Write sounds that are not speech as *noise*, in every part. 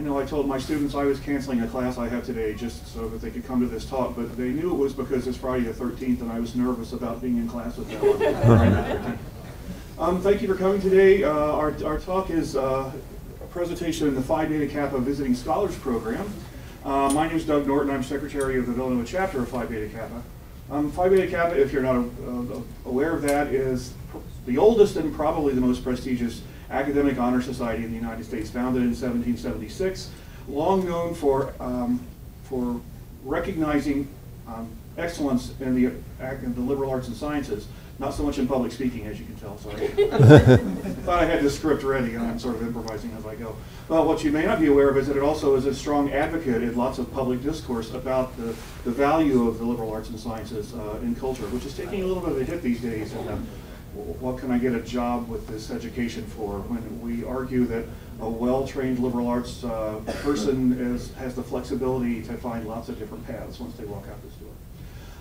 I know I told my students I was canceling a class I have today just so that they could come to this talk, but they knew it was because it's Friday the 13th and I was nervous about being in class with them on Friday the 13th. Um, thank you for coming today. Uh, our, our talk is uh, a presentation in the Phi Beta Kappa Visiting Scholars Program. Uh, my name is Doug Norton. I'm Secretary of the Villanova chapter of Phi Beta Kappa. Um, Phi Beta Kappa, if you're not uh, aware of that, is the oldest and probably the most prestigious academic honor society in the United States, founded in 1776, long known for, um, for recognizing um, excellence in the, in the liberal arts and sciences, not so much in public speaking, as you can tell, sorry. *laughs* thought I had the script ready, and I'm sort of improvising as I go. Well, what you may not be aware of is that it also is a strong advocate in lots of public discourse about the, the value of the liberal arts and sciences uh, in culture, which is taking a little bit of a hit these days. And, what can I get a job with this education for? When we argue that a well-trained liberal arts uh, person is, has the flexibility to find lots of different paths once they walk out this door.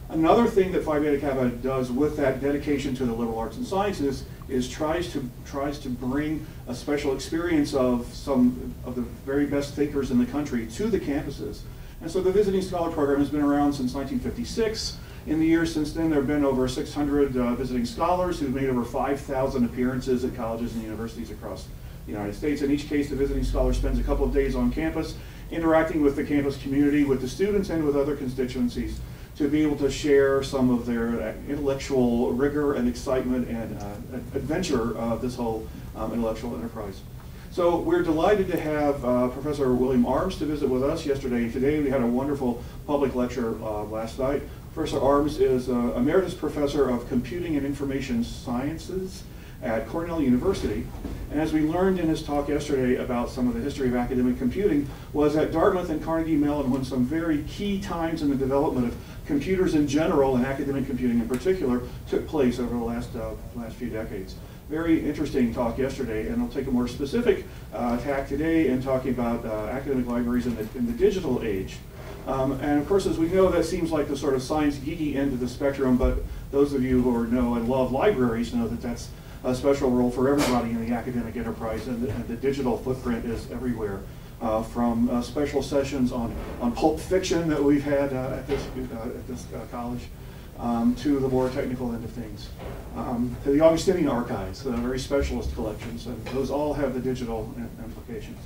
Another thing that Phi Beta Kappa does with that dedication to the liberal arts and sciences is tries to tries to bring a special experience of some of the very best thinkers in the country to the campuses. And so the Visiting Scholar Program has been around since 1956. In the years since then, there have been over 600 uh, visiting scholars who've made over 5,000 appearances at colleges and universities across the United States. In each case, the visiting scholar spends a couple of days on campus interacting with the campus community, with the students, and with other constituencies to be able to share some of their uh, intellectual rigor and excitement and uh, adventure of this whole um, intellectual enterprise. So we're delighted to have uh, Professor William Arms to visit with us yesterday and today. We had a wonderful public lecture uh, last night Professor Arms is uh, Emeritus Professor of Computing and Information Sciences at Cornell University. And as we learned in his talk yesterday about some of the history of academic computing, was at Dartmouth and Carnegie Mellon when some very key times in the development of computers in general and academic computing in particular took place over the last, uh, last few decades. Very interesting talk yesterday, and I'll take a more specific uh, tack today in talking about uh, academic libraries in the, in the digital age. Um, and of course, as we know, that seems like the sort of science geeky end of the spectrum, but those of you who know and love libraries know that that's a special role for everybody in the academic enterprise, and the, and the digital footprint is everywhere. Uh, from uh, special sessions on, on pulp fiction that we've had uh, at this, uh, at this uh, college, um, to the more technical end of things, um, to the Augustinian archives, the very specialist collections, and those all have the digital implications.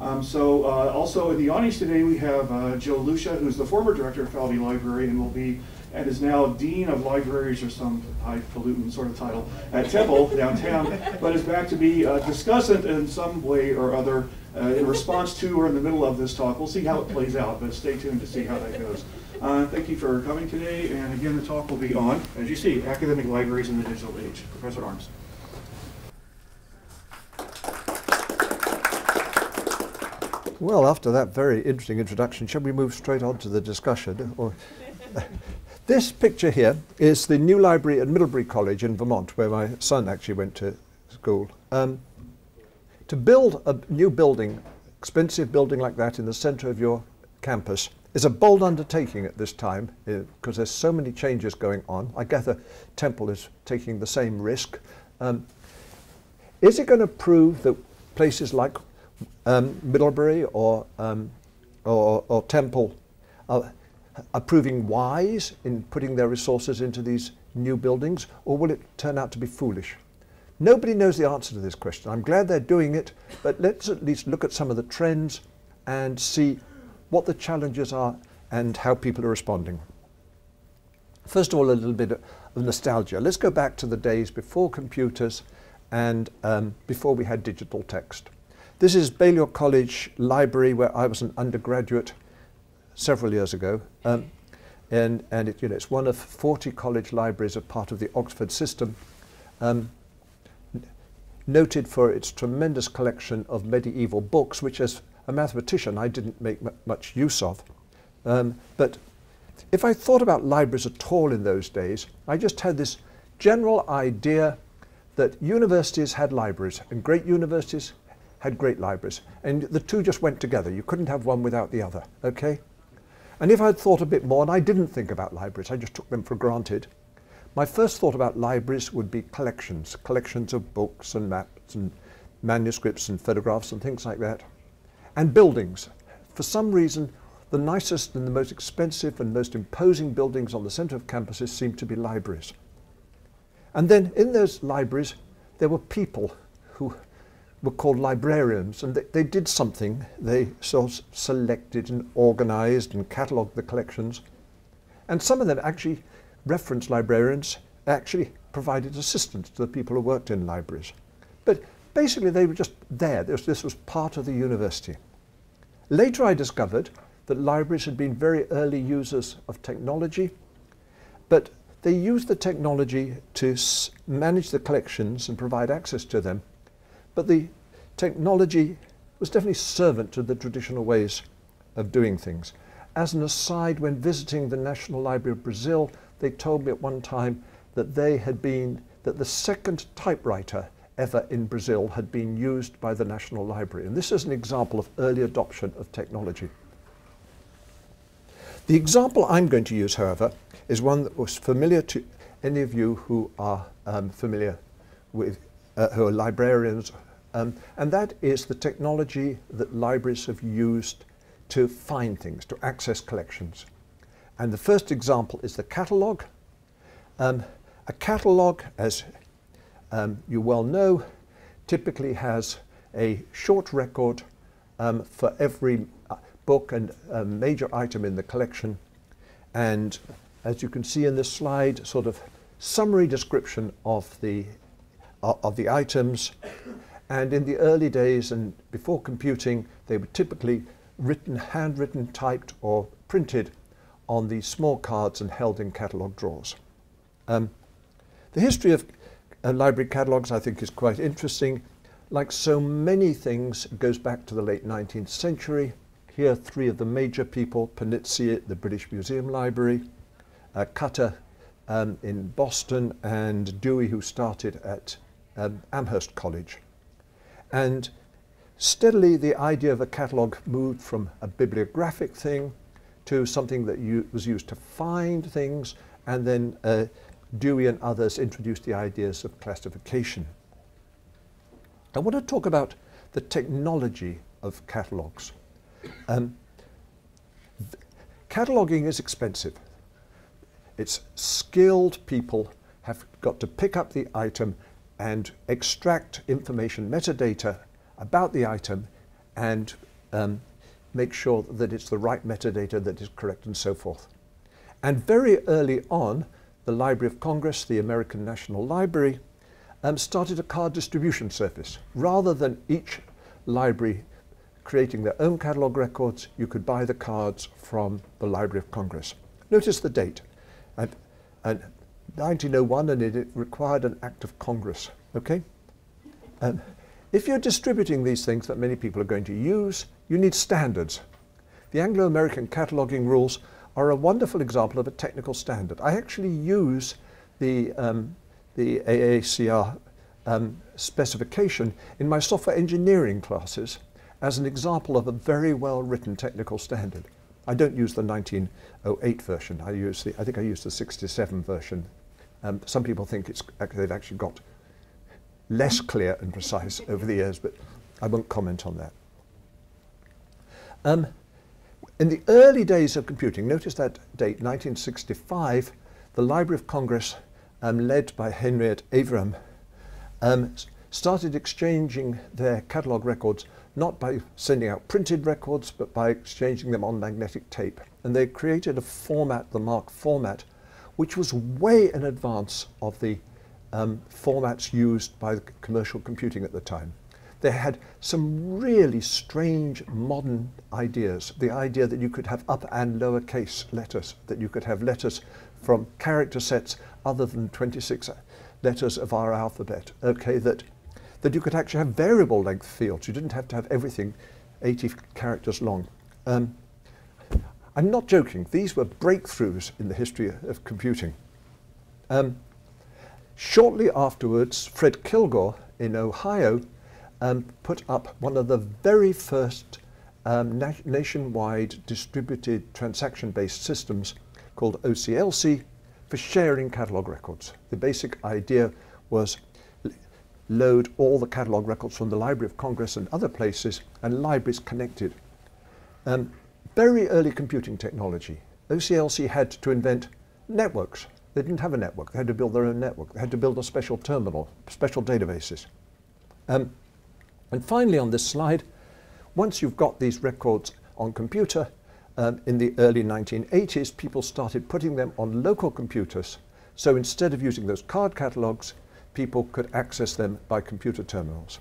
Um, so uh, also in the audience today we have uh, Joe Lucia, who's the former director of Falvey Library and will be and is now Dean of Libraries or some highfalutin sort of title at Temple downtown, *laughs* but is back to be a discussant in some way or other uh, in response to or in the middle of this talk. We'll see how it plays out, but stay tuned to see how that goes. Uh, thank you for coming today, and again, the talk will be on, as you see, academic libraries in the digital age. Professor Arms. Well, after that very interesting introduction, shall we move straight on to the discussion? Or, *laughs* this picture here is the new library at Middlebury College in Vermont, where my son actually went to school. Um, to build a new building, expensive building like that in the center of your campus, is a bold undertaking at this time because uh, there's so many changes going on. I gather Temple is taking the same risk. Um, is it going to prove that places like um, Middlebury or, um, or, or, Temple are, are proving wise in putting their resources into these new buildings, or will it turn out to be foolish? Nobody knows the answer to this question. I'm glad they're doing it, but let's at least look at some of the trends and see what the challenges are and how people are responding. First of all, a little bit of nostalgia. Let's go back to the days before computers and um, before we had digital text. This is Balliol College Library where I was an undergraduate several years ago. Um, and and it, you know, it's one of 40 college libraries as part of the Oxford system. Um, noted for its tremendous collection of medieval books, which as a mathematician I didn't make much use of. Um, but if I thought about libraries at all in those days, I just had this general idea that universities had libraries, and great universities had great libraries. And the two just went together. You couldn't have one without the other, okay? And if I'd thought a bit more, and I didn't think about libraries, I just took them for granted, my first thought about libraries would be collections, collections of books and maps and manuscripts and photographs and things like that. and buildings. For some reason, the nicest and the most expensive and most imposing buildings on the centre of campuses seem to be libraries. And then in those libraries, there were people who were called librarians, and they, they did something. They sort of selected and organised and catalogued the collections. And some of them actually, reference librarians, actually provided assistance to the people who worked in libraries. But basically, they were just there. This, this was part of the university. Later, I discovered that libraries had been very early users of technology, but they used the technology to manage the collections and provide access to them but the technology was definitely servant to the traditional ways of doing things. As an aside, when visiting the National Library of Brazil, they told me at one time that they had been, that the second typewriter ever in Brazil had been used by the National Library. And this is an example of early adoption of technology. The example I'm going to use, however, is one that was familiar to any of you who are um, familiar with, uh, who are librarians um, and that is the technology that libraries have used to find things, to access collections. And the first example is the catalogue. Um, a catalogue, as um, you well know, typically has a short record um, for every uh, book and a major item in the collection. And as you can see in this slide, sort of summary description of the, uh, of the items, and in the early days and before computing, they were typically written, handwritten, typed, or printed on these small cards and held in catalogue drawers. Um, the history of uh, library catalogues, I think, is quite interesting. Like so many things, it goes back to the late 19th century. Here, three of the major people, Panizzi the British Museum Library, uh, Cutter um, in Boston, and Dewey, who started at um, Amherst College. And steadily the idea of a catalogue moved from a bibliographic thing to something that was used to find things, and then uh, Dewey and others introduced the ideas of classification. I want to talk about the technology of catalogues. Um, cataloguing is expensive. It's skilled people have got to pick up the item and extract information, metadata about the item and um, make sure that it's the right metadata that is correct and so forth. And very early on, the Library of Congress, the American National Library, um, started a card distribution service. Rather than each library creating their own catalogue records, you could buy the cards from the Library of Congress. Notice the date. And, and 1901 and it required an act of Congress. Okay? If you're distributing these things that many people are going to use, you need standards. The Anglo-American cataloging rules are a wonderful example of a technical standard. I actually use the, um, the AACR um, specification in my software engineering classes as an example of a very well written technical standard. I don't use the 1908 version. I use the, I think I use the 67 version um, some people think it's, they've actually got less clear and precise over the years, but I won't comment on that. Um, in the early days of computing, notice that date, 1965, the Library of Congress, um, led by Henriette Avram, um, started exchanging their catalogue records not by sending out printed records, but by exchanging them on magnetic tape. And they created a format, the MARC format, which was way in advance of the um, formats used by commercial computing at the time. They had some really strange modern ideas. The idea that you could have up and lower case letters, that you could have letters from character sets other than 26 letters of our alphabet. Okay, that, that you could actually have variable length fields. You didn't have to have everything 80 characters long. Um, I'm not joking, these were breakthroughs in the history of computing. Um, shortly afterwards, Fred Kilgour in Ohio um, put up one of the very first um, na nationwide distributed transaction-based systems called OCLC for sharing catalogue records. The basic idea was load all the catalogue records from the Library of Congress and other places, and libraries connected. Um, very early computing technology. OCLC had to invent networks. They didn't have a network. They had to build their own network. They had to build a special terminal, special databases. Um, and finally on this slide, once you've got these records on computer, um, in the early 1980s, people started putting them on local computers. So instead of using those card catalogues, people could access them by computer terminals.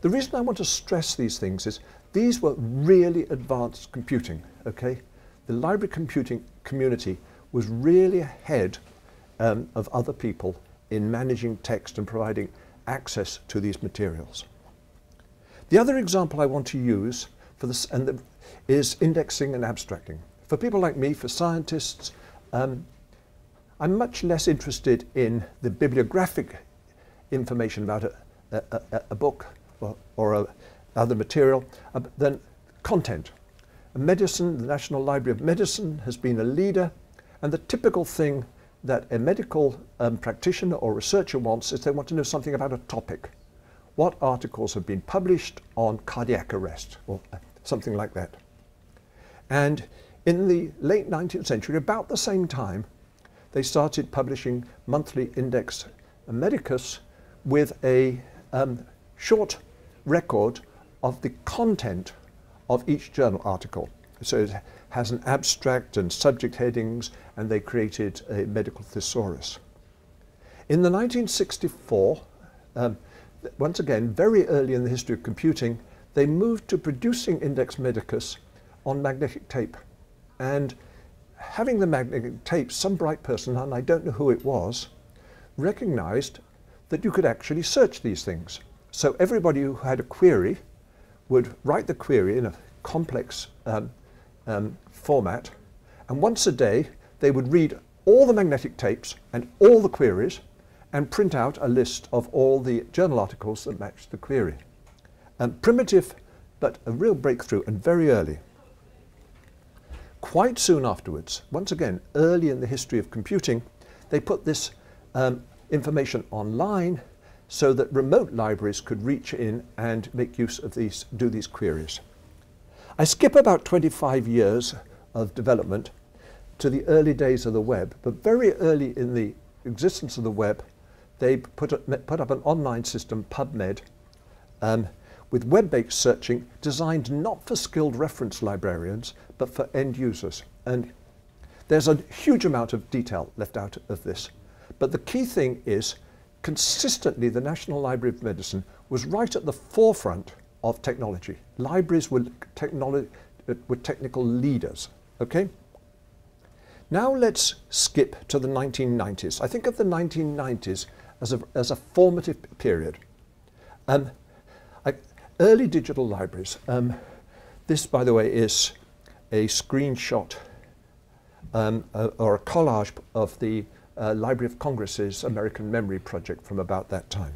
The reason I want to stress these things is these were really advanced computing, okay? The library computing community was really ahead um, of other people in managing text and providing access to these materials. The other example I want to use for this and the, is indexing and abstracting. For people like me, for scientists, um, I'm much less interested in the bibliographic information about a, a, a, a book or, or a, other material uh, than content. Medicine, the National Library of Medicine has been a leader, and the typical thing that a medical um, practitioner or researcher wants is they want to know something about a topic. What articles have been published on cardiac arrest or uh, something like that. And in the late 19th century, about the same time, they started publishing monthly Index Medicus with a um, short record of the content of each journal article. So it has an abstract and subject headings, and they created a medical thesaurus. In the 1964, um, once again, very early in the history of computing, they moved to producing Index Medicus on magnetic tape. And having the magnetic tape, some bright person, and I don't know who it was, recognized that you could actually search these things. So everybody who had a query would write the query in a complex um, um, format, and once a day they would read all the magnetic tapes and all the queries and print out a list of all the journal articles that matched the query. Um, primitive, but a real breakthrough and very early. Quite soon afterwards, once again, early in the history of computing, they put this um, information online so that remote libraries could reach in and make use of these, do these queries. I skip about 25 years of development to the early days of the web, but very early in the existence of the web, they put, a, put up an online system, PubMed, um, with web-based searching designed not for skilled reference librarians, but for end users. And there's a huge amount of detail left out of this. But the key thing is consistently the National Library of Medicine was right at the forefront of technology. Libraries were, technolo were technical leaders, okay? Now let's skip to the 1990s. I think of the 1990s as a, as a formative period. Um, I, early digital libraries. Um, this, by the way, is a screenshot um, uh, or a collage of the uh, Library of Congress's American Memory Project from about that time.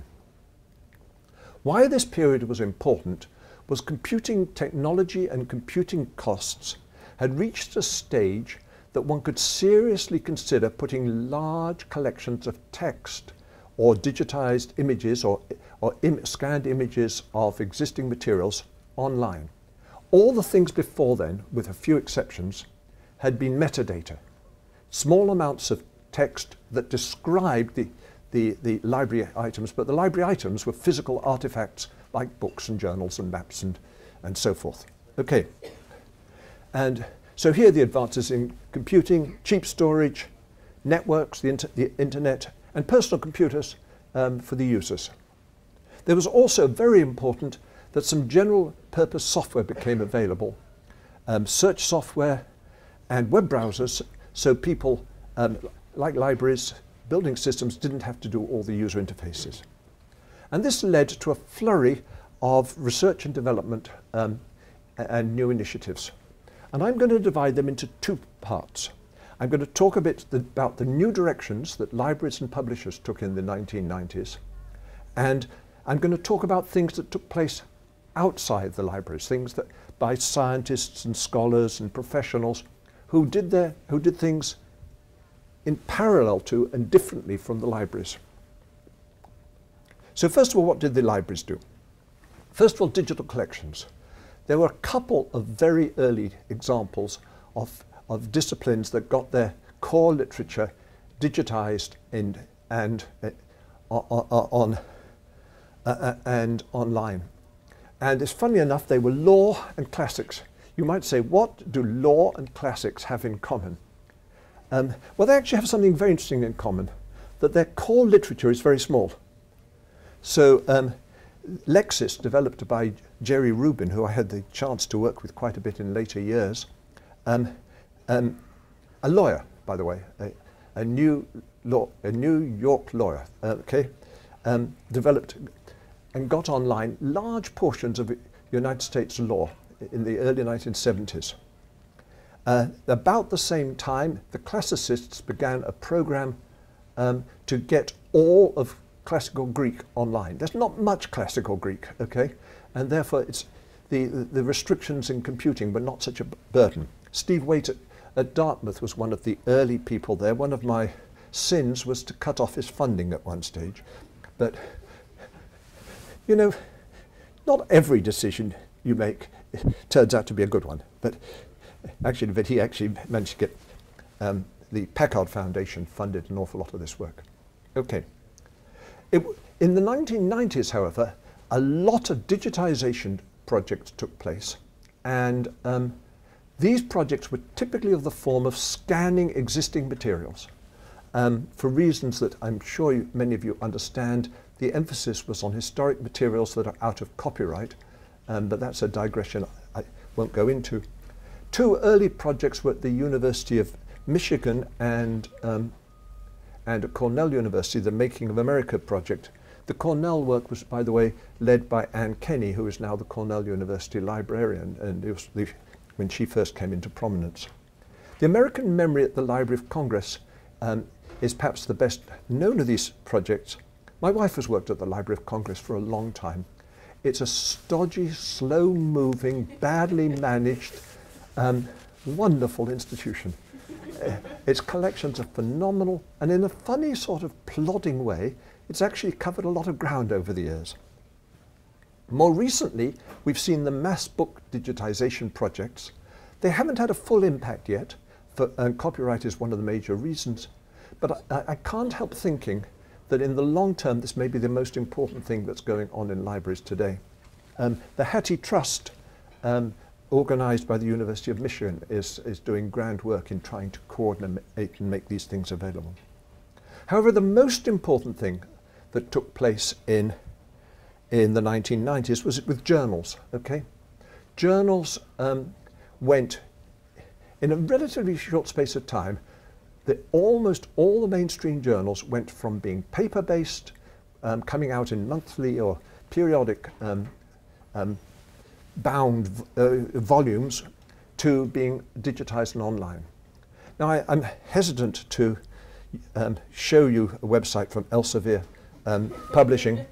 Why this period was important was computing technology and computing costs had reached a stage that one could seriously consider putting large collections of text or digitized images or, or Im scanned images of existing materials online. All the things before then, with a few exceptions, had been metadata, small amounts of text that described the, the, the library items, but the library items were physical artifacts like books and journals and maps and, and so forth. Okay, and so here are the advances in computing, cheap storage, networks, the, inter the internet, and personal computers um, for the users. There was also very important that some general purpose software became available, um, search software and web browsers, so people, um, like libraries, building systems didn't have to do all the user interfaces. And this led to a flurry of research and development um, and new initiatives. And I'm going to divide them into two parts. I'm going to talk a bit about the new directions that libraries and publishers took in the 1990s. And I'm going to talk about things that took place outside the libraries, things that by scientists and scholars and professionals who did, their, who did things in parallel to and differently from the libraries. So first of all, what did the libraries do? First of all, digital collections. There were a couple of very early examples of, of disciplines that got their core literature digitized in, and uh, on, uh, uh, and online. And it's funny enough, they were law and classics. You might say, what do law and classics have in common? Um, well, they actually have something very interesting in common, that their core literature is very small. So um, Lexis, developed by Jerry Rubin, who I had the chance to work with quite a bit in later years, um, um, a lawyer, by the way, a, a new law, a New York lawyer, uh, okay, um, developed and got online large portions of United States law in the early 1970s. Uh, about the same time, the classicists began a program um, to get all of classical Greek online. There's not much classical Greek, okay? And therefore, it's the, the restrictions in computing were not such a burden. Steve Waite at, at Dartmouth was one of the early people there. One of my sins was to cut off his funding at one stage. But, you know, not every decision you make turns out to be a good one. But actually, but he actually managed to get um, the Packard Foundation funded an awful lot of this work. Okay. It, in the 1990s, however, a lot of digitization projects took place. And um, these projects were typically of the form of scanning existing materials. Um, for reasons that I'm sure you, many of you understand, the emphasis was on historic materials that are out of copyright, um, but that's a digression I won't go into. Two early projects were at the University of Michigan and, um, and at Cornell University, the Making of America project. The Cornell work was, by the way, led by Anne Kenney, who is now the Cornell University librarian, and it was the, when she first came into prominence. The American Memory at the Library of Congress um, is perhaps the best known of these projects. My wife has worked at the Library of Congress for a long time. It's a stodgy, slow-moving, badly managed, um, wonderful institution. Uh, its collections are phenomenal, and in a funny sort of plodding way, it's actually covered a lot of ground over the years. More recently, we've seen the mass book digitization projects. They haven't had a full impact yet, for, and copyright is one of the major reasons. But I, I can't help thinking that in the long term, this may be the most important thing that's going on in libraries today. Um, the HathiTrust, um, organized by the University of Michigan, is, is doing grand work in trying to coordinate and make these things available. However, the most important thing that took place in, in the 1990s was with journals, okay? Journals um, went, in a relatively short space of time, that almost all the mainstream journals went from being paper-based, um, coming out in monthly or periodic um, um, bound uh, volumes, to being digitized and online. Now, I, am hesitant to um, show you a website from Elsevier um, Publishing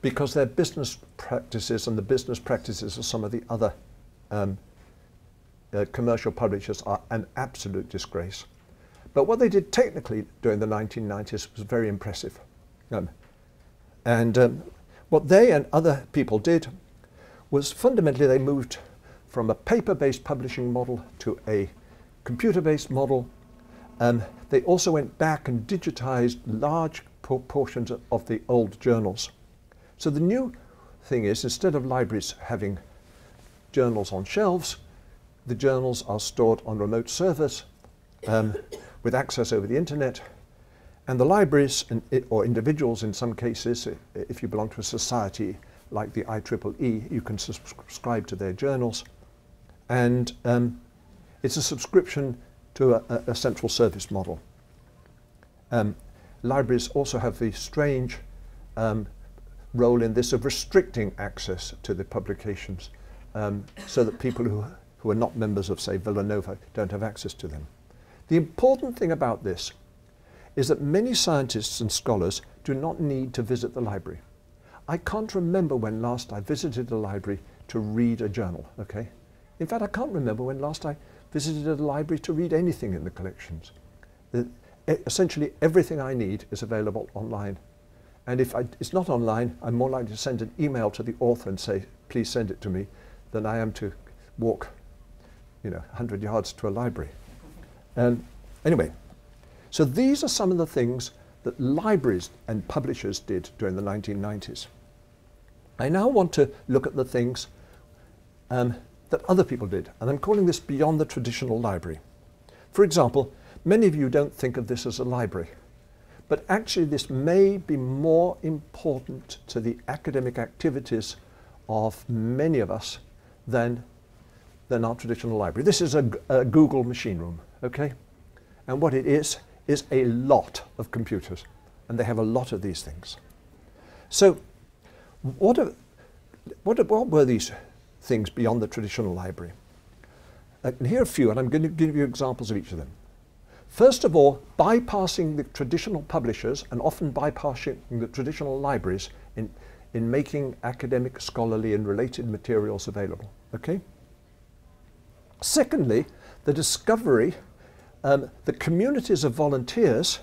because their business practices and the business practices of some of the other um, uh, commercial publishers are an absolute disgrace. But what they did technically during the 1990s was very impressive. Um, and um, what they and other people did was fundamentally they moved from a paper-based publishing model to a computer-based model. And they also went back and digitized large portions of the old journals. So the new thing is, instead of libraries having journals on shelves, the journals are stored on remote servers. Um, with access over the internet. And the libraries, or individuals in some cases, if you belong to a society like the IEEE, you can subscribe to their journals. And um, it's a subscription to a, a central service model. Um, libraries also have the strange um, role in this of restricting access to the publications um, so that people who, who are not members of, say, Villanova don't have access to them. The important thing about this is that many scientists and scholars do not need to visit the library. I can't remember when last I visited a library to read a journal, okay? In fact, I can't remember when last I visited a library to read anything in the collections. The, essentially, everything I need is available online. And if I, it's not online, I'm more likely to send an email to the author and say, please send it to me, than I am to walk, you know, 100 yards to a library. Um, anyway, so these are some of the things that libraries and publishers did during the 1990s. I now want to look at the things um, that other people did, and I'm calling this beyond the traditional library. For example, many of you don't think of this as a library, but actually this may be more important to the academic activities of many of us than, than our traditional library. This is a, a Google machine room, okay? And what it is, is a lot of computers, and they have a lot of these things. So what, are, what, what were these things beyond the traditional library? Uh, and here are a few, and I'm going to give you examples of each of them. First of all, bypassing the traditional publishers and often bypassing the traditional libraries in, in making academic, scholarly, and related materials available. Okay? Secondly, the discovery um, that communities of volunteers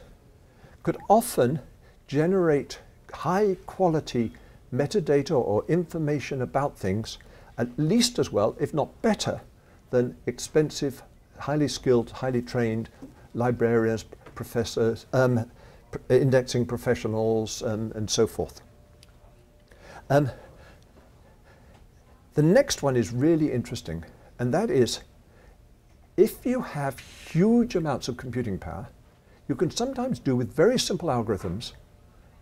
could often generate high quality metadata or information about things at least as well, if not better, than expensive, highly skilled, highly trained librarians, professors, um, indexing professionals, um, and so forth. Um, the next one is really interesting, and that is if you have huge amounts of computing power, you can sometimes do with very simple algorithms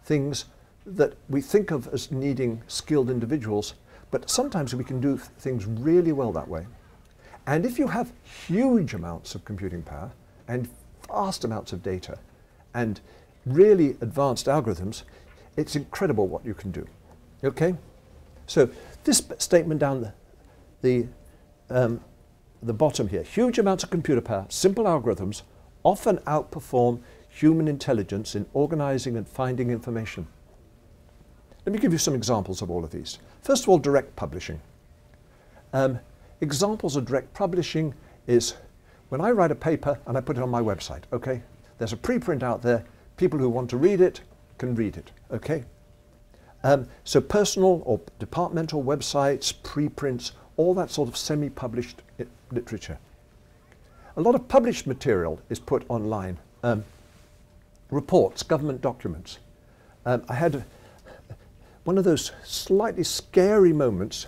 things that we think of as needing skilled individuals, but sometimes we can do things really well that way. And if you have huge amounts of computing power and vast amounts of data and really advanced algorithms, it's incredible what you can do. Okay? So this statement down the, the, um, the bottom here, huge amounts of computer power, simple algorithms often outperform human intelligence in organizing and finding information. Let me give you some examples of all of these. First of all, direct publishing. Um, examples of direct publishing is when I write a paper and I put it on my website, okay? There's a preprint out there. People who want to read it can read it, okay? Um, so personal or departmental websites, preprints, all that sort of semi-published literature. A lot of published material is put online. Um, reports, government documents. Um, I had one of those slightly scary moments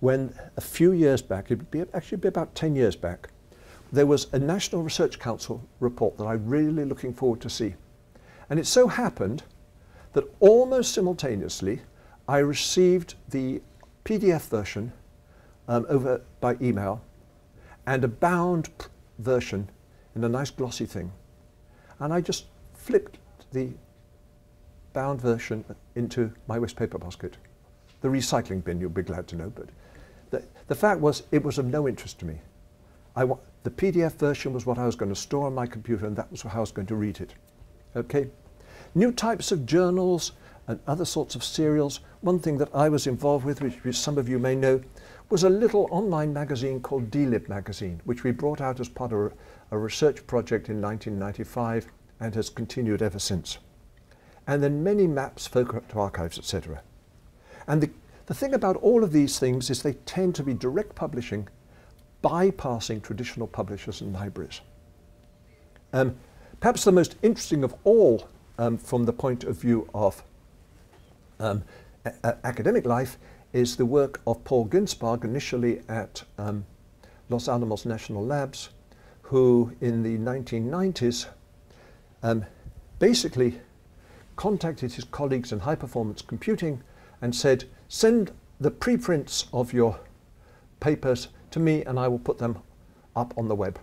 when a few years back, it would be actually be about 10 years back, there was a National Research Council report that I'm really looking forward to see. And it so happened that almost simultaneously I received the PDF version um, over by email and a bound version in a nice glossy thing. And I just flipped the bound version into my waste paper basket. The recycling bin, you'll be glad to know, but the, the fact was it was of no interest to me. I wa the PDF version was what I was going to store on my computer and that was how I was going to read it. Okay? New types of journals and other sorts of serials. One thing that I was involved with, which, some of you may know, was a little online magazine called DLib magazine, which we brought out as part of a, a research project in 1995 and has continued ever since and then many maps, photo archives, etc. And the, the thing about all of these things is they tend to be direct publishing, bypassing traditional publishers and libraries. Um, perhaps the most interesting of all um, from the point of view of um, academic life is the work of Paul Ginsparg, initially at um, Los Alamos National Labs, who in the 1990s um, basically contacted his colleagues in high performance computing and said, send the preprints of your papers to me and I will put them up on the web.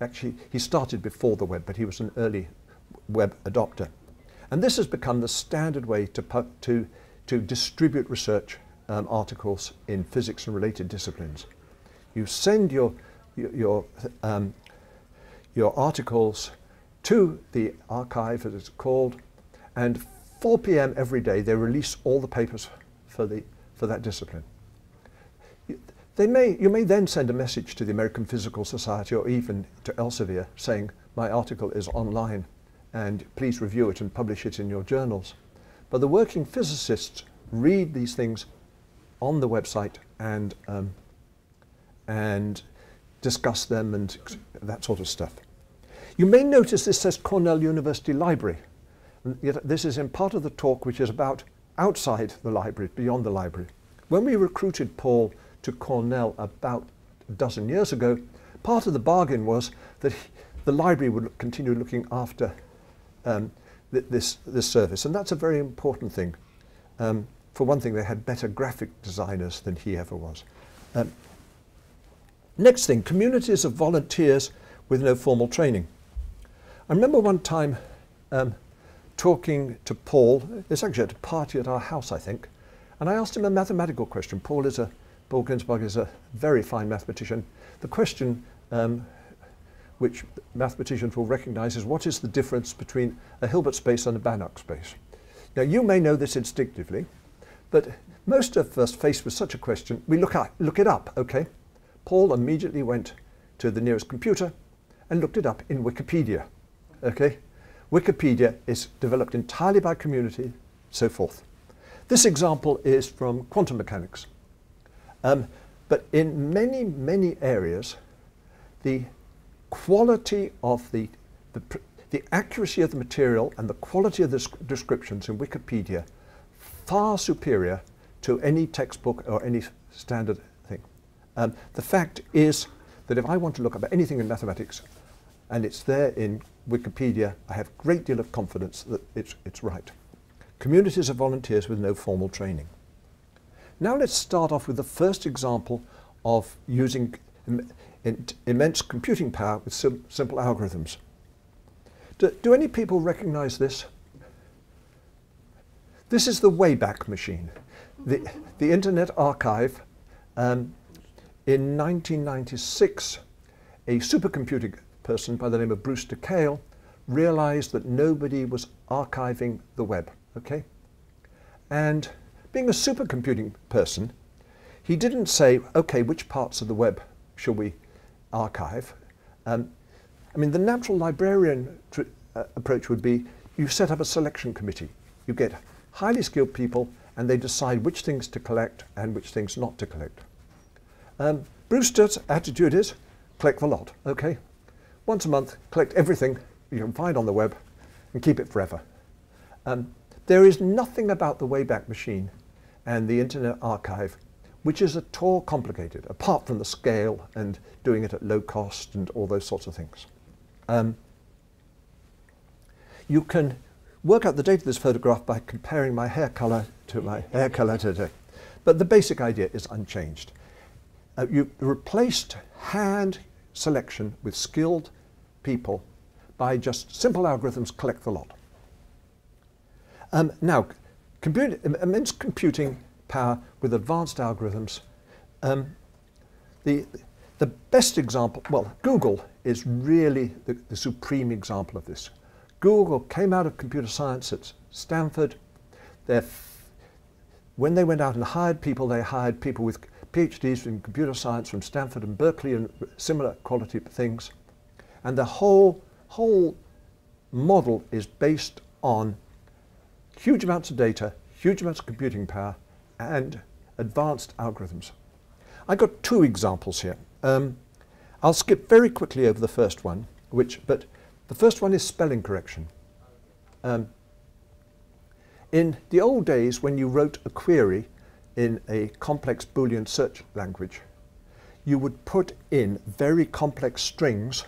Actually, he started before the web, but he was an early web adopter. And this has become the standard way to, to, to distribute research um, articles in physics and related disciplines. You send your, your, um, your articles to the arXiv, as it's called, and 4 p.m. every day, they release all the papers for, the, for that discipline. They may, you may then send a message to the American Physical Society or even to Elsevier saying, my article is online and please review it and publish it in your journals. But the working physicists read these things on the website and, um, and discuss them and that sort of stuff. You may notice this says Cornell University Library. Yet this is in part of the talk which is about outside the library, beyond the library. When we recruited Paul to Cornell about a dozen years ago, part of the bargain was that he, the library would continue looking after um, th this, this service. And that's a very important thing. Um, for one thing, they had better graphic designers than he ever was. Um, next thing, communities of volunteers with no formal training. I remember one time um, talking to Paul, it's actually at a party at our house, I think, and I asked him a mathematical question. Paul is a, Paul Ginsparg is a very fine mathematician. The question um, which mathematicians will recognize is what is the difference between a Hilbert space and a Banach space? Now you may know this instinctively, but most of us faced with such a question, we look, at, look it up, okay? Paul immediately went to the nearest computer and looked it up in Wikipedia, okay? Wikipedia is developed entirely by community, so forth. This example is from quantum mechanics. Um, but in many, many areas, the quality of the, the, the, accuracy of the material and the quality of the descriptions in Wikipedia far superior to any textbook or any standard thing. Um, the fact is that if I want to look up anything in mathematics and it's there in Wikipedia, I have a great deal of confidence that it's, it's right. Communities of volunteers with no formal training. Now let's start off with the first example of using Im immense computing power with sim simple algorithms. Do, do any people recognize this? This is the Wayback Machine, the, the Internet Archive. Um, in 1996, a supercomputing person by the name of Brewster Kahle realized that nobody was archiving the web, okay? And being a supercomputing person, he didn't say, okay, which parts of the web shall we archive? Um, I mean, the natural librarian uh, approach would be you set up a selection committee. You get highly skilled people and they decide which things to collect and which things not to collect. Um, Brewster's attitude is collect the lot, okay? Once a month, collect everything you can find on the web and keep it forever. Um, there is nothing about the Wayback Machine and the Internet Archive which is at all complicated, apart from the scale and doing it at low cost and all those sorts of things. Um, you can work out the date of this photograph by comparing my hair color to my *laughs* hair color today. But the basic idea is unchanged. Uh, you replaced hand selection with skilled people by just simple algorithms collect the lot. Um, now, immense computing power with advanced algorithms. Um, the, the best example, well, Google is really the, the supreme example of this. Google came out of computer science at Stanford. They're when they went out and hired people, they hired people with PhDs in computer science from Stanford and Berkeley and similar quality things. And the whole, whole model is based on huge amounts of data, huge amounts of computing power, and advanced algorithms. I got two examples here. Um, I'll skip very quickly over the first one, which, but the first one is spelling correction. Um, in the old days, when you wrote a query in a complex Boolean search language, you would put in very complex strings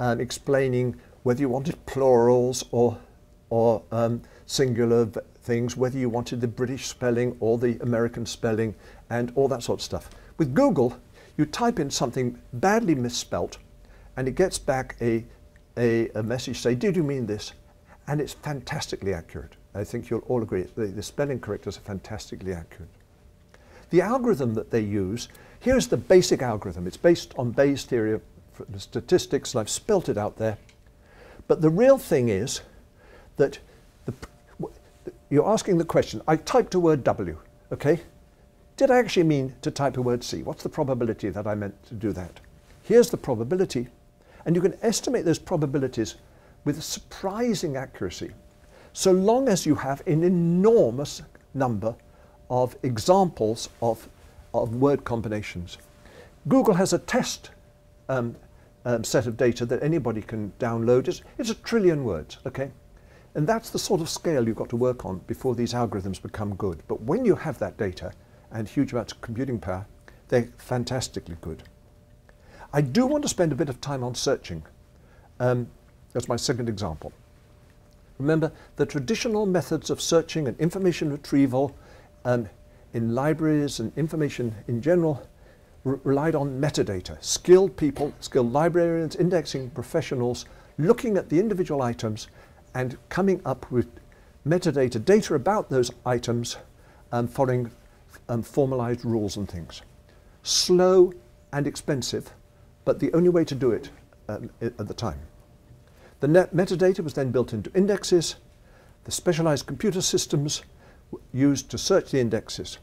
um, explaining whether you wanted plurals or, or um, singular things, whether you wanted the British spelling or the American spelling, and all that sort of stuff. With Google, you type in something badly misspelt, and it gets back a, a, a message say, did you mean this? And it's fantastically accurate. I think you'll all agree, the, the spelling correctors are fantastically accurate. The algorithm that they use, here's the basic algorithm. It's based on Bayes' theory of statistics, and I've spelt it out there. But the real thing is that the, you're asking the question, I typed a word W, okay? Did I actually mean to type a word C? What's the probability that I meant to do that? Here's the probability, and you can estimate those probabilities with surprising accuracy. So long as you have an enormous number of examples of, of word combinations. Google has a test um, um, set of data that anybody can download. It's, it's a trillion words, okay? And that's the sort of scale you've got to work on before these algorithms become good. But when you have that data and huge amounts of computing power, they're fantastically good. I do want to spend a bit of time on searching. Um, that's my second example. Remember, the traditional methods of searching and information retrieval um, in libraries and information in general relied on metadata. Skilled people, skilled librarians, indexing professionals, looking at the individual items and coming up with metadata data about those items um, following um, formalized rules and things. Slow and expensive, but the only way to do it um, at the time. The metadata was then built into indexes, the specialized computer systems used to search the indexes.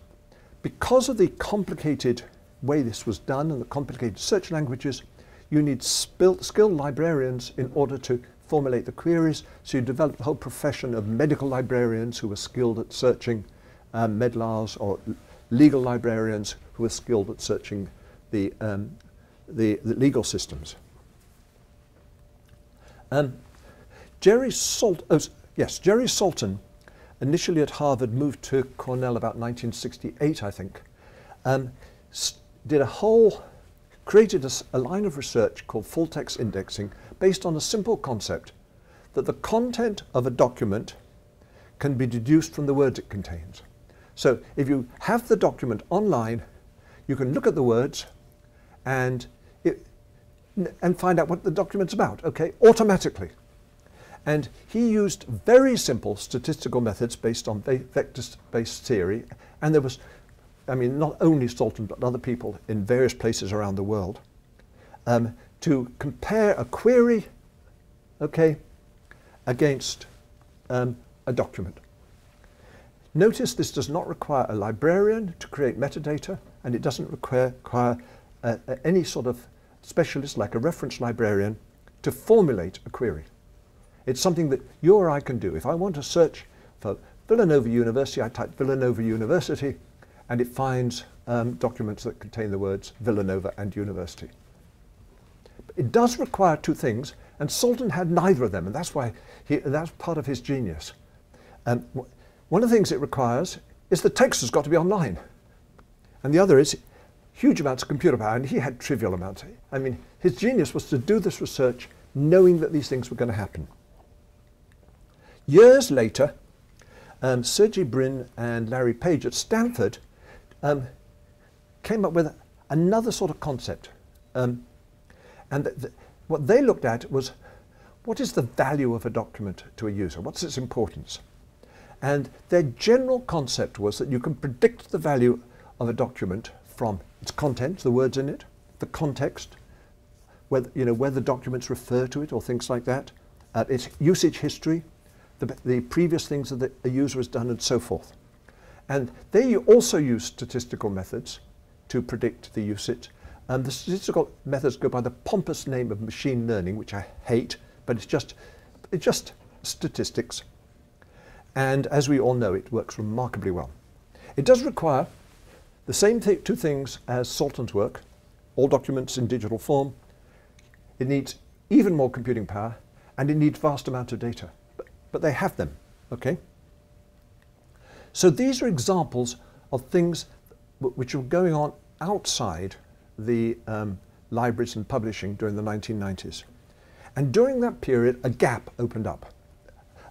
Because of the complicated way this was done and the complicated search languages, you need skilled librarians in order to formulate the queries. So you develop the whole profession of medical librarians who were skilled at searching um, medlars or legal librarians who were skilled at searching the, um, the, the, legal systems. Um, Jerry Salt, oh, yes, Jerry Salton, initially at Harvard, moved to Cornell about 1968, I think, um, did a whole, created a, a line of research called full text indexing based on a simple concept that the content of a document can be deduced from the words it contains. So if you have the document online, you can look at the words and, and find out what the document's about, okay, automatically. And he used very simple statistical methods based on vector-based theory, and there was, I mean, not only Salton, but other people in various places around the world, um, to compare a query, okay, against um, a document. Notice this does not require a librarian to create metadata, and it doesn't require, require uh, any sort of specialist like a reference librarian to formulate a query. It's something that you or I can do. If I want to search for Villanova University, I type Villanova University, and it finds um, documents that contain the words Villanova and University. It does require two things, and Salton had neither of them, and that's why he, that's part of his genius. And one of the things it requires is the text has got to be online, and the other is huge amounts of computer power, and he had trivial amounts. I mean, his genius was to do this research knowing that these things were going to happen. Years later, um, Sergey Brin and Larry Page at Stanford um, came up with another sort of concept. Um, and the, the, what they looked at was what is the value of a document to a user? What's its importance? And their general concept was that you can predict the value of a document from its content, the words in it, the context, whether, you know, whether documents refer to it or things like that, uh, its usage history, the, the previous things that the user has done and so forth. And they also use statistical methods to predict the usage and the statistical methods go by the pompous name of machine learning, which I hate, but it's just, it's just statistics. And as we all know, it works remarkably well. It does require the same th two things as Salton's work, all documents in digital form. It needs even more computing power, and it needs vast amounts of data. But, but they have them, okay? So these are examples of things which are going on outside the um, libraries and publishing during the 1990s. And during that period, a gap opened up,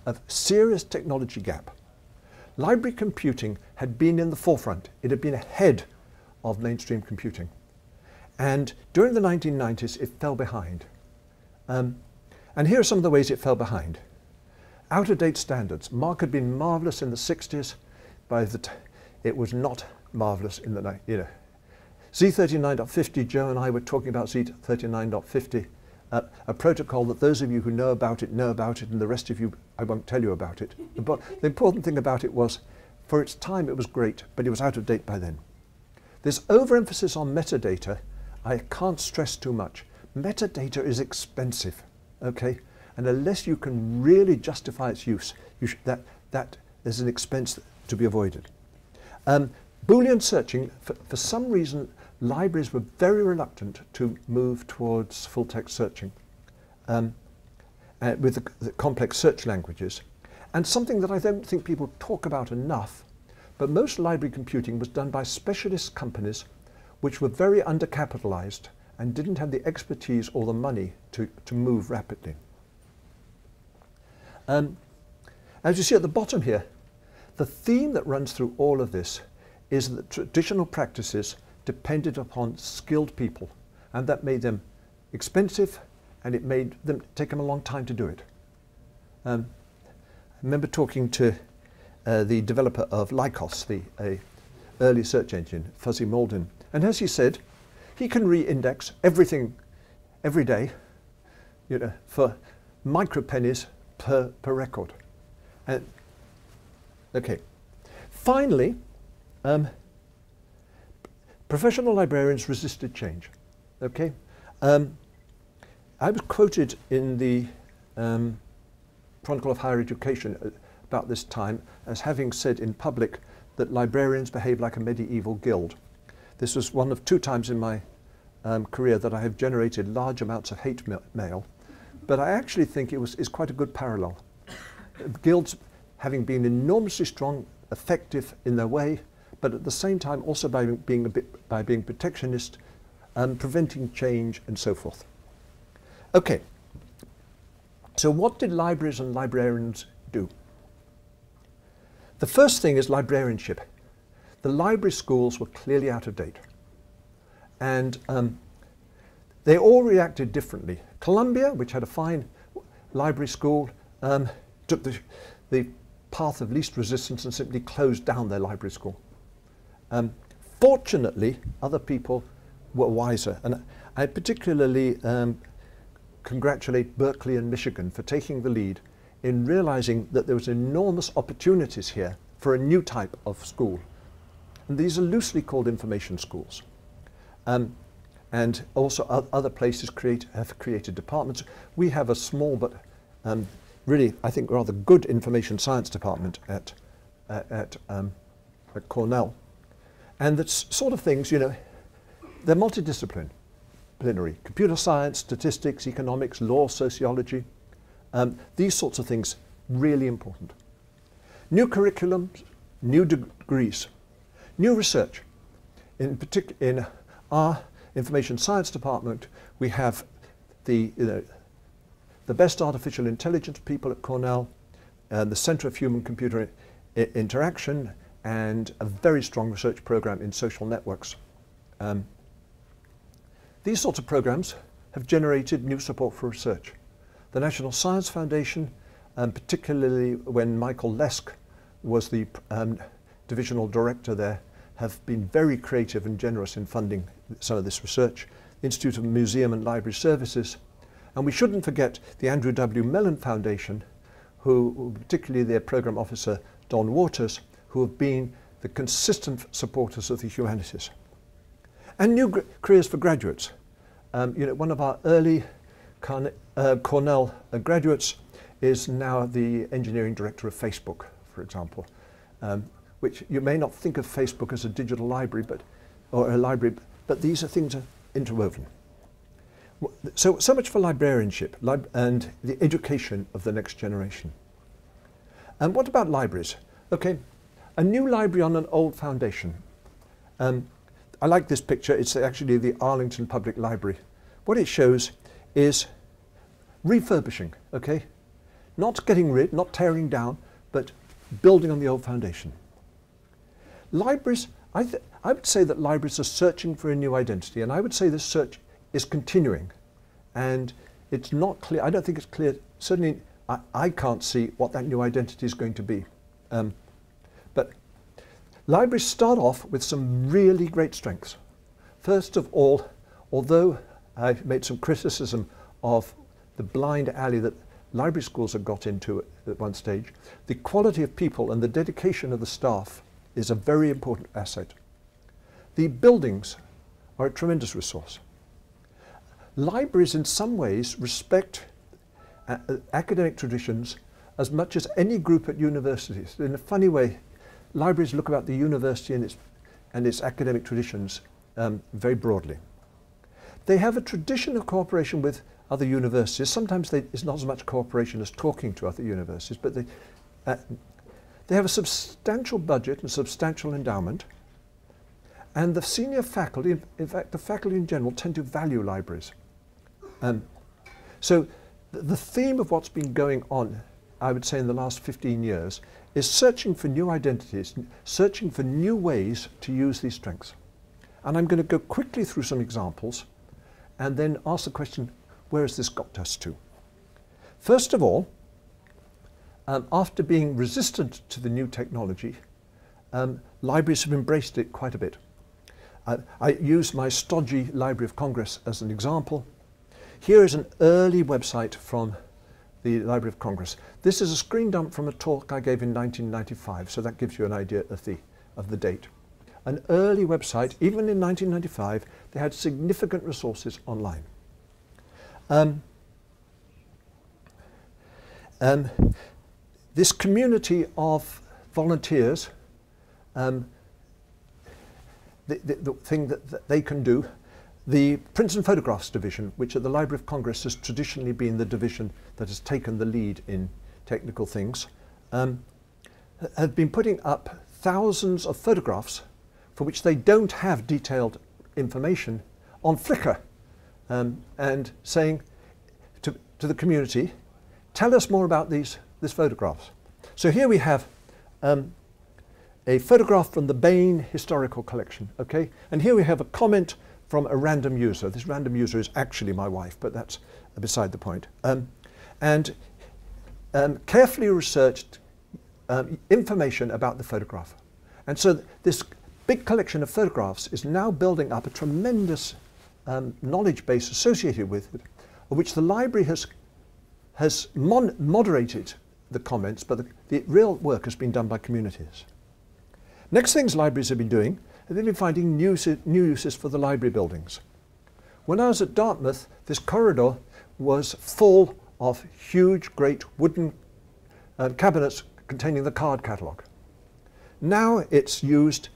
a serious technology gap. Library computing had been in the forefront. It had been ahead of mainstream computing. And during the 1990s, it fell behind. Um, and here are some of the ways it fell behind. Out-of-date standards. MARC had been marvelous in the 60s. By the it was not marvelous in the, you know, Z39.50, Joe and I were talking about Z39.50, uh, a protocol that those of you who know about it know about it, and the rest of you, I won't tell you about it. *laughs* But the important thing about it was, for its time, it was great, but it was out of date by then. This overemphasis on metadata, I can't stress too much. Metadata is expensive, okay? And unless you can really justify its use, that, that is an expense to be avoided. Um, Boolean searching, for, for some reason, libraries were very reluctant to move towards full text searching um, uh, with the, the complex search languages. And something that I don't think people talk about enough, but most library computing was done by specialist companies which were very undercapitalized and didn't have the expertise or the money to, to move rapidly. Um, as you see at the bottom here, the theme that runs through all of this is that traditional practices depended upon skilled people, and that made them expensive, and it made them take them a long time to do it. Um, I remember talking to uh, the developer of Lycos, the early search engine, Fuzzy Mauldin, and as he said, he can re-index everything every day, you know, for micro pennies per, per record. And, okay. Finally, um, professional librarians resisted change. Okay? Um, I was quoted in the um, Chronicle of Higher Education about this time as having said in public that librarians behave like a medieval guild. This was one of two times in my um, career that I have generated large amounts of hate ma mail, but I actually think it was is quite a good parallel. Guilds having been enormously strong, effective in their way, but at the same time also by being a bit by being protectionist, um, preventing change and so forth. Okay. So what did libraries and librarians do? The first thing is librarianship. The library schools were clearly out of date. And um, they all reacted differently. Columbia, which had a fine library school, um, took the, the path of least resistance and simply closed down their library school. Um, fortunately, other people were wiser. And I particularly um, congratulate Berkeley and Michigan for taking the lead in realizing that there was enormous opportunities here for a new type of school. And these are loosely called information schools. Um, and also other places create, have created departments. We have a small but um, really, I think, rather good information science department at, uh, at, um, at Cornell. And that sort of things, you know, they're multidisciplinary. Computer science, statistics, economics, law, sociology, um, these sorts of things, really important. New curriculums, new degrees, new research. In particular, in our information science department, we have the, you know, the best artificial intelligence people at Cornell, and the Center of Human Computer Interaction, and a very strong research program in social networks. Um, these sorts of programs have generated new support for research. The National Science Foundation, um, particularly when Michael Lesk was the um, divisional director there, have been very creative and generous in funding some of this research. The Institute of Museum and Library Services. And we shouldn't forget the Andrew W. Mellon Foundation, who, particularly their program officer, Don Waters, who have been the consistent supporters of the humanities. And new careers for graduates. Um, you know, one of our early uh, Cornell uh, graduates is now the engineering director of Facebook, for example. Um, which you may not think of Facebook as a digital library, but or a library, but these are things are interwoven. So, so much for librarianship lib and the education of the next generation. And what about libraries? Okay, a new library on an old foundation. Um, I like this picture. It's actually the Arlington Public Library. What it shows is refurbishing, okay? Not getting rid, not tearing down, but building on the old foundation. Libraries, I, I would say that libraries are searching for a new identity, and I would say this search is continuing. And it's not clear, I don't think it's clear, certainly I, I can't see what that new identity is going to be. Um, libraries start off with some really great strengths. First of all, although I've made some criticism of the blind alley that library schools have got into at one stage, the quality of people and the dedication of the staff is a very important asset. The buildings are a tremendous resource. Libraries in some ways respect uh, academic traditions as much as any group at universities. In a funny way, libraries look about the university and its, and its academic traditions um, very broadly. They have a tradition of cooperation with other universities. Sometimes they, it's not as much cooperation as talking to other universities, but they, uh, they have a substantial budget and substantial endowment. And the senior faculty, in fact, the faculty in general, tend to value libraries. Um, so th the theme of what's been going on, I would say, in the last 15 years, is searching for new identities, searching for new ways to use these strengths. And I'm going to go quickly through some examples and then ask the question, where has this got us to? First of all, um, after being resistant to the new technology, um, libraries have embraced it quite a bit. Uh, I use my stodgy Library of Congress as an example. Here is an early website from the Library of Congress. This is a screen dump from a talk I gave in 1995, so that gives you an idea of the, of the date. An early website, even in 1995, they had significant resources online. Um, um, this community of volunteers, um, the, the, the, thing that, that, they can do, the Prints and Photographs Division, which at the Library of Congress has traditionally been the division that has taken the lead in technical things, um, have been putting up thousands of photographs for which they don't have detailed information on Flickr um, and saying to, to the community, tell us more about these, these photographs. So here we have um, a photograph from the Bain Historical Collection, okay? And here we have a comment from a random user. This random user is actually my wife, but that's beside the point. Um, and um, carefully researched um, information about the photograph. And so th this big collection of photographs is now building up a tremendous um, knowledge base associated with it, of which the library has, has moderated the comments, but the, the real work has been done by communities. Next things libraries have been doing, they've been finding new, new uses for the library buildings. When I was at Dartmouth, this corridor was full of huge, great wooden uh, cabinets containing the card catalogue. Now it's used,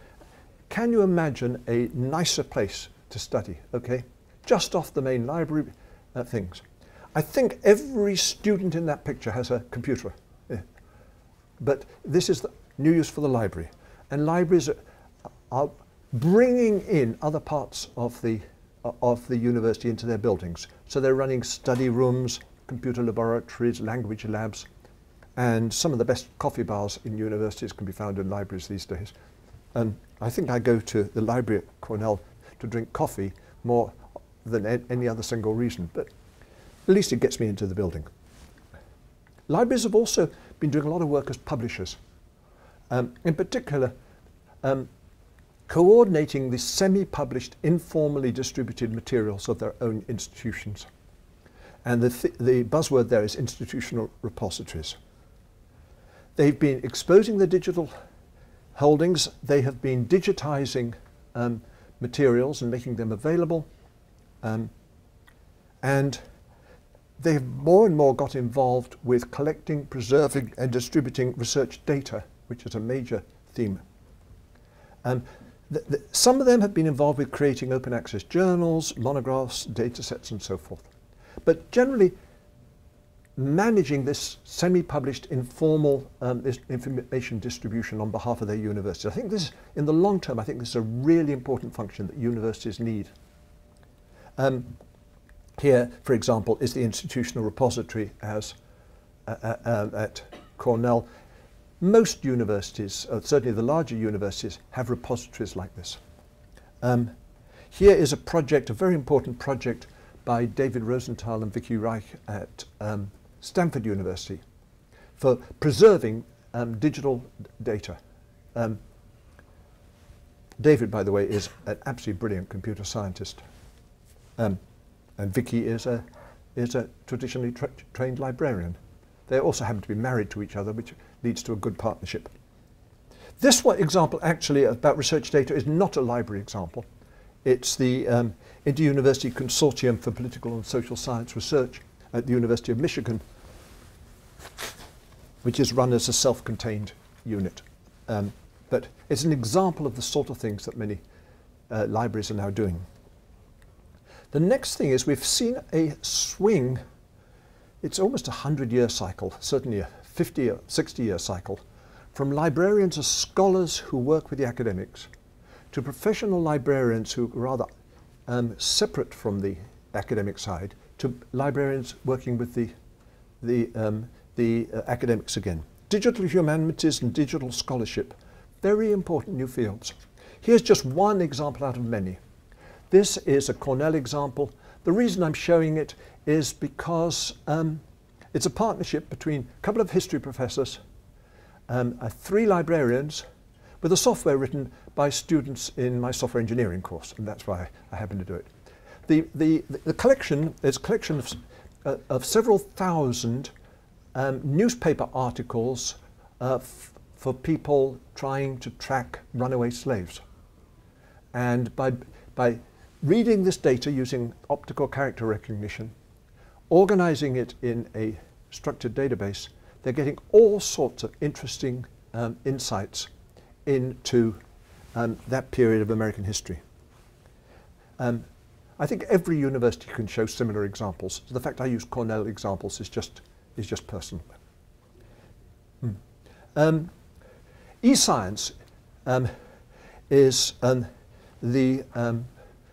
can you imagine a nicer place to study, okay? Just off the main library uh, things. I think every student in that picture has a computer. Yeah. But this is the new use for the library. And libraries are, are bringing in other parts of the, uh, of the university into their buildings. So they're running study rooms, computer laboratories, language labs, and some of the best coffee bars in universities can be found in libraries these days. And I think I go to the library at Cornell to drink coffee more than any other single reason, but at least it gets me into the building. Libraries have also been doing a lot of work as publishers. Um, in particular, um, coordinating the semi-published, informally distributed materials of their own institutions. And the, th the buzzword there is institutional repositories. They've been exposing the digital holdings. They have been digitizing um, materials and making them available. Um, and they've more and more got involved with collecting, preserving and distributing research data, which is a major theme. Um, th th some of them have been involved with creating open access journals, monographs, data sets and so forth. But generally, managing this semi-published informal um, information distribution on behalf of their university. I think this, in the long term, I think this is a really important function that universities need. Um, here, for example, is the institutional repository as uh, uh, uh, at Cornell. Most universities, uh, certainly the larger universities, have repositories like this. Um, here is a project, a very important project by David Rosenthal and Vicky Reich at um, Stanford University for preserving um, digital data. Um, David, by the way, is an absolutely brilliant computer scientist. Um, and Vicky is a, is a traditionally tra trained librarian. They also happen to be married to each other, which leads to a good partnership. This one example actually about research data is not a library example. It's the um, Inter-University Consortium for Political and Social Science Research at the University of Michigan which is run as a self-contained unit. Um, but it's an example of the sort of things that many uh, libraries are now doing. The next thing is we've seen a swing, it's almost a 100-year cycle, certainly a 50 or 60-year cycle, from librarians as scholars who work with the academics to professional librarians who are rather um, separate from the academic side to librarians working with the, the, um, the uh, academics again. Digital humanities and digital scholarship, very important new fields. Here's just one example out of many. This is a Cornell example. The reason I'm showing it is because um, it's a partnership between a couple of history professors, um, uh, three librarians, with a software written by students in my software engineering course, and that's why I happen to do it. The, the, the collection is a collection of, uh, of several thousand um, newspaper articles uh, for people trying to track runaway slaves. And by, by reading this data using optical character recognition, organizing it in a structured database, they're getting all sorts of interesting um, insights into um, that period of American history. Um, I think every university can show similar examples. So the fact I use Cornell examples is just, is just personal. Hmm. Um, e-science um, is um, the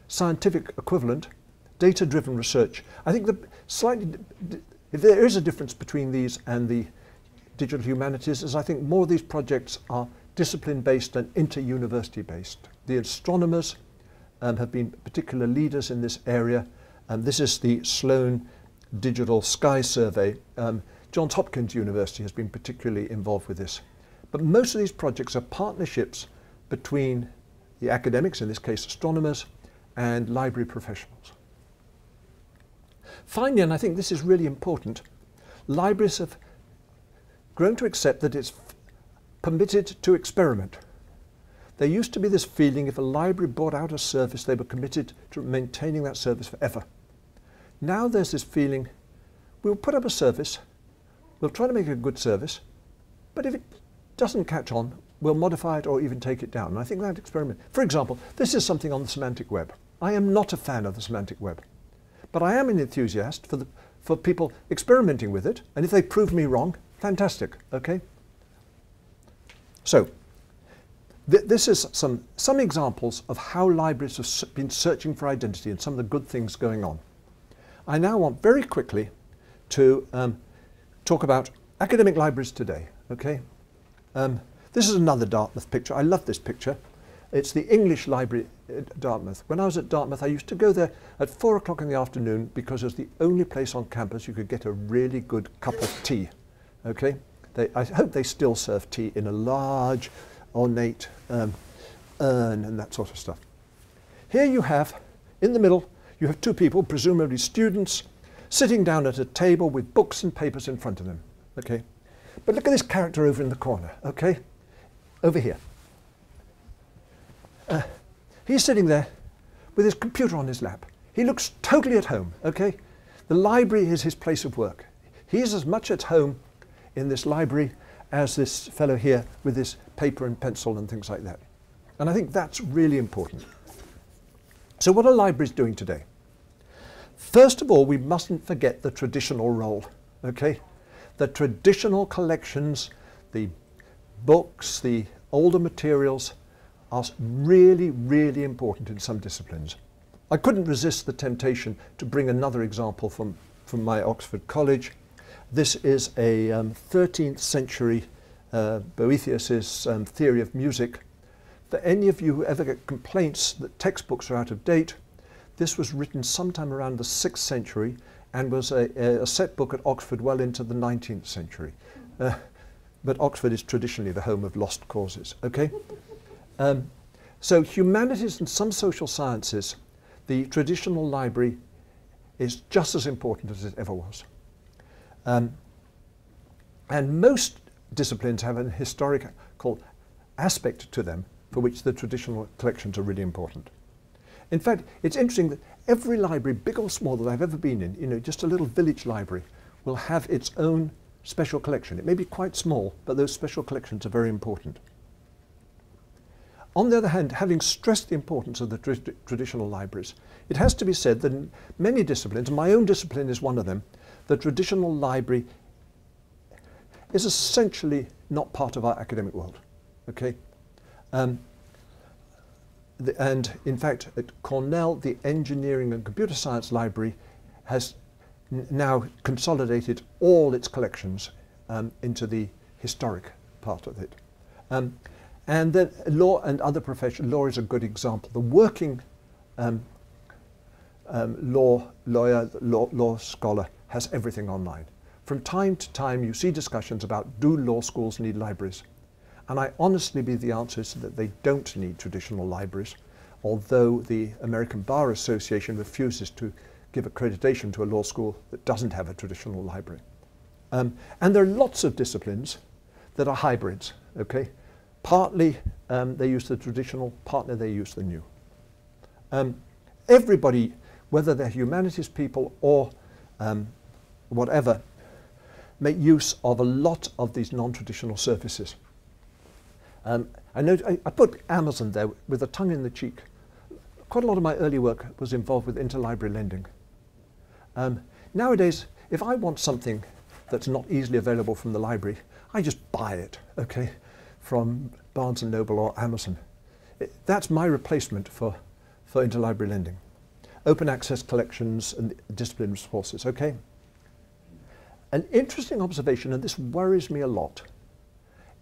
scientific equivalent, data-driven research. I think the slightly, if there is a difference between these and the digital humanities, is I think more of these projects are discipline-based and inter-university based. The astronomers um, have been particular leaders in this area. and this is the Sloan Digital Sky Survey. Um, Johns Hopkins University has been particularly involved with this. But most of these projects are partnerships between the academics, in this case astronomers, and library professionals. Finally, and I think this is really important, libraries have grown to accept that it's permitted to experiment. There used to be this feeling if a library bought out a service, they were committed to maintaining that service forever. Now there's this feeling, we'll put up a service, we'll try to make a good service, but if it doesn't catch on, we'll modify it or even take it down. And I think that experiment, for example, this is something on the semantic web. I am not a fan of the semantic web, but I am an enthusiast for, the, for people experimenting with it, and if they prove me wrong, fantastic, okay? So, th this is some, some examples of how libraries have been searching for identity and some of the good things going on. I now want very quickly to um, talk about academic libraries today. Okay, um, this is another Dartmouth picture. I love this picture. It's the English library at Dartmouth. When I was at Dartmouth, I used to go there at four o'clock in the afternoon because it was the only place on campus you could get a really good cup of tea. Okay, they, I hope they still serve tea in a large ornate um, urn and that sort of stuff. Here you have, in the middle, you have two people, presumably students, sitting down at a table with books and papers in front of them. Okay? But look at this character over in the corner, okay? Over here. Uh, he's sitting there with his computer on his lap. He looks totally at home, okay? The library is his place of work. He's as much at home in this library as this fellow here with his paper and pencil and things like that. And I think that's really important. So what are libraries doing today? First of all, we mustn't forget the traditional role, okay? The traditional collections, the books, the older materials are really, really important in some disciplines. I couldn't resist the temptation to bring another example from, from my Oxford College. This is a um, 13th century uh, Boethius's um, theory of music. For any of you who ever get complaints that textbooks are out of date, this was written sometime around the 6th century and was a, a set book at Oxford well into the 19th century. Uh, but Oxford is traditionally the home of lost causes, okay? Um, so humanities and some social sciences, the traditional library is just as important as it ever was. Um, and most disciplines have an historical aspect to them for which the traditional collections are really important. In fact, it's interesting that every library, big or small, that I've ever been in, you know, just a little village library, will have its own special collection. It may be quite small, but those special collections are very important. On the other hand, having stressed the importance of the tra traditional libraries, it has to be said that in many disciplines, my own discipline is one of them, the traditional library is essentially not part of our academic world. Okay? Um, the, and in fact, at Cornell, the Engineering and Computer Science Library has now consolidated all its collections um, into the historic part of it. Um, and then law and other professions, law is a good example. The working um, um, law lawyer, law, law scholar has everything online. From time to time, you see discussions about do law schools need libraries? And I honestly believe the answer is that they don't need traditional libraries, although the American Bar Association refuses to give accreditation to a law school that doesn't have a traditional library. Um, and there are lots of disciplines that are hybrids, okay? Partly um, they use the traditional, partly they use the new. Um, everybody, whether they're humanities people or um, whatever, make use of a lot of these non-traditional services. Um, I, know, I, I, put Amazon there with a tongue in the cheek. Quite a lot of my early work was involved with interlibrary lending. Um, nowadays, if I want something that's not easily available from the library, I just buy it, okay? From Barnes & Noble or Amazon. It, that's my replacement for, for interlibrary lending. Open access collections and discipline resources, okay? An interesting observation, and this worries me a lot,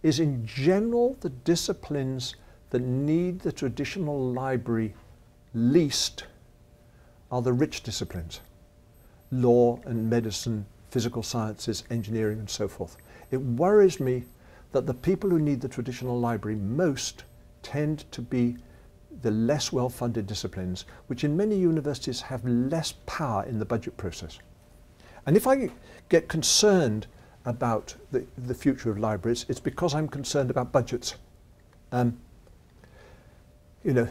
is in general the disciplines that need the traditional library least are the rich disciplines. Law and medicine, physical sciences, engineering and so forth. It worries me that the people who need the traditional library most tend to be the less well-funded disciplines, which in many universities have less power in the budget process. And if I get concerned about the, the future of libraries, it's because I'm concerned about budgets. Um, you know,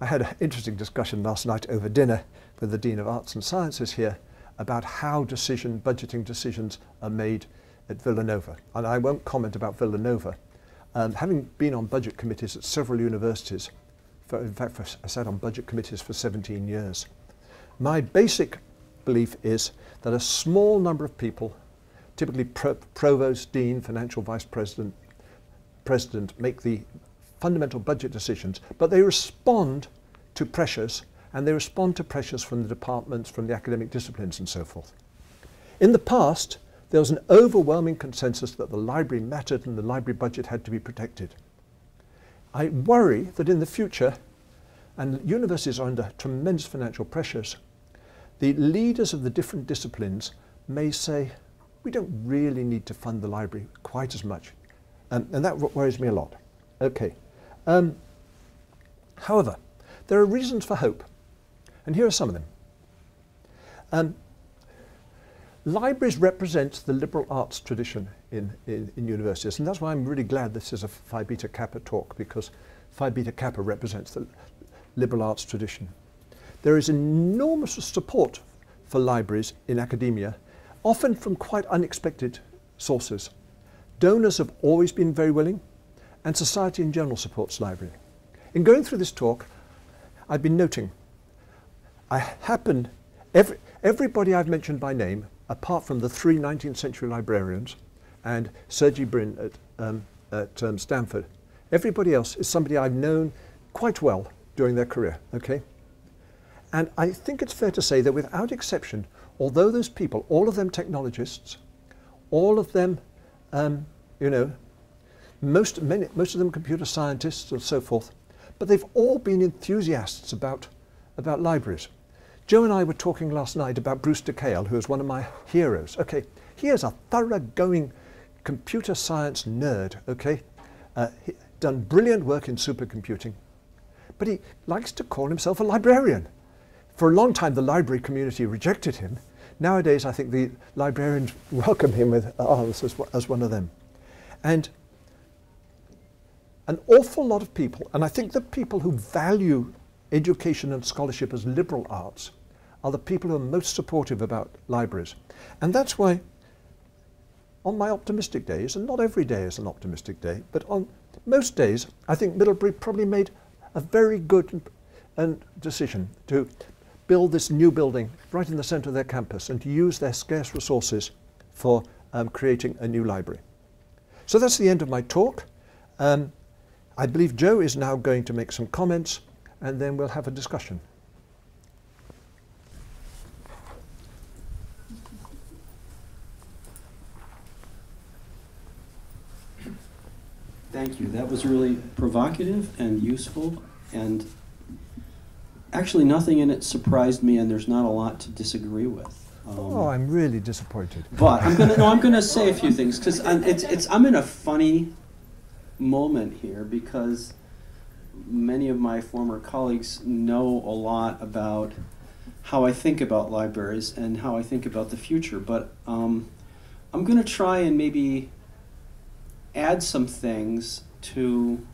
I had an interesting discussion last night over dinner with the Dean of Arts and Sciences here about how decision, budgeting decisions are made at Villanova. And I won't comment about Villanova. Um, having been on budget committees at several universities, for, in fact, for, I sat on budget committees for 17 years, my basic belief is that a small number of people, typically pro provost, dean, financial vice president, president, make the fundamental budget decisions, but they respond to pressures, and they respond to pressures from the departments, from the academic disciplines, and so forth. In the past, there was an overwhelming consensus that the library mattered and the library budget had to be protected. I worry that in the future, and universities are under tremendous financial pressures, the leaders of the different disciplines may say, we don't really need to fund the library quite as much. Um, and that worries me a lot. Okay. Um, however, there are reasons for hope. And here are some of them. Um, libraries represent the liberal arts tradition in, in, in, universities, and that's why I'm really glad this is a Phi Beta Kappa talk, because Phi Beta Kappa represents the liberal arts tradition. There is enormous support for libraries in academia, often from quite unexpected sources. Donors have always been very willing, and society in general supports library. In going through this talk, I've been noting, I happen, every, everybody I've mentioned by name apart from the three 19th century librarians and Sergey Brin at, um, at um, Stanford, everybody else is somebody I've known quite well during their career, okay? And I think it's fair to say that without exception, although those people, all of them technologists, all of them, um, you know, most, many, most of them computer scientists and so forth, but they've all been enthusiasts about, about libraries. Joe and I were talking last night about Bruce DeKale, who is one of my heroes. Okay, he is a thoroughgoing computer science nerd, okay? Uh, done brilliant work in supercomputing, but he likes to call himself a librarian. For a long time, the library community rejected him. Nowadays, I think the librarians *laughs* welcome him with arms as, as one of them. And an awful lot of people, and I think the people who value education and scholarship as liberal arts, are the people who are most supportive about libraries. And that's why on my optimistic days, and not every day is an optimistic day, but on most days, I think Middlebury probably made a very good and decision to build this new building right in the centre of their campus and to use their scarce resources for um, creating a new library. So that's the end of my talk. Um, I believe Joe is now going to make some comments and then we'll have a discussion. Thank you. That was really provocative and useful, and actually nothing in it surprised me, and there's not a lot to disagree with. Um, oh, I'm really disappointed. But I'm gonna no, I'm gonna *laughs* say a few things because it's it's I'm in a funny moment here because many of my former colleagues know a lot about how I think about libraries and how I think about the future. But um, I'm going to try and maybe add some things to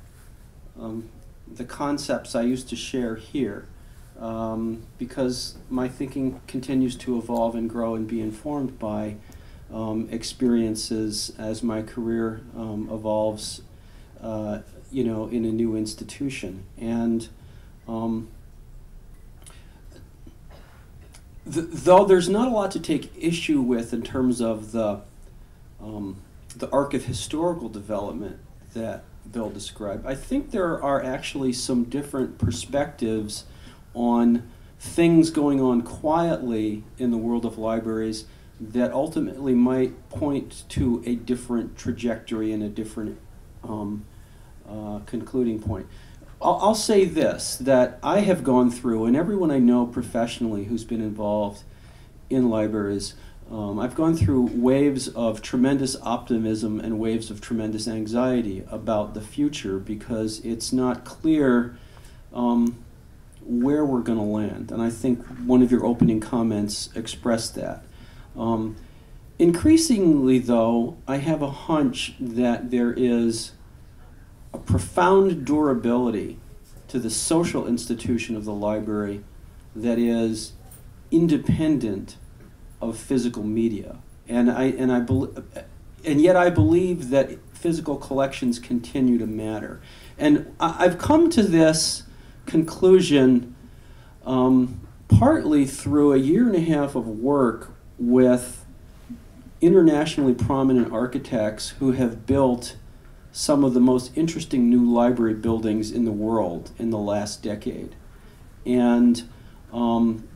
um, the concepts I used to share here. Um, because my thinking continues to evolve and grow and be informed by um, experiences as my career um, evolves, uh, you know, in a new institution. And um, th though there's not a lot to take issue with in terms of the um, the arc of historical development that Bill described, I think there are actually some different perspectives on things going on quietly in the world of libraries that ultimately might point to a different trajectory and a different um, uh, concluding point. I'll, I'll say this that I have gone through, and everyone I know professionally who's been involved in libraries um, I've gone through waves of tremendous optimism and waves of tremendous anxiety about the future because it's not clear um, where we're going to land. And I think one of your opening comments expressed that. Um, increasingly, though, I have a hunch that there is a profound durability to the social institution of the library that is independent of physical media. And I and I believe and yet I believe that physical collections continue to matter. And I, have come to this conclusion um, partly through a year and a half of work with internationally prominent architects who have built some of the most interesting new library buildings in the world in the last decade. And um,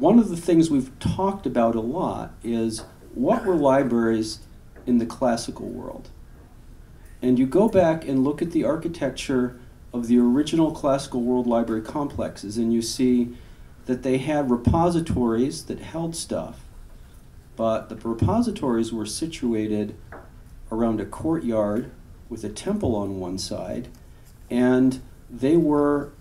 one of the things we've talked about a lot is what were libraries in the classical world? And you go back and look at the architecture of the original classical world library complexes, and you see that they had repositories that held stuff, but the repositories were situated around a courtyard with a temple on one side, and they were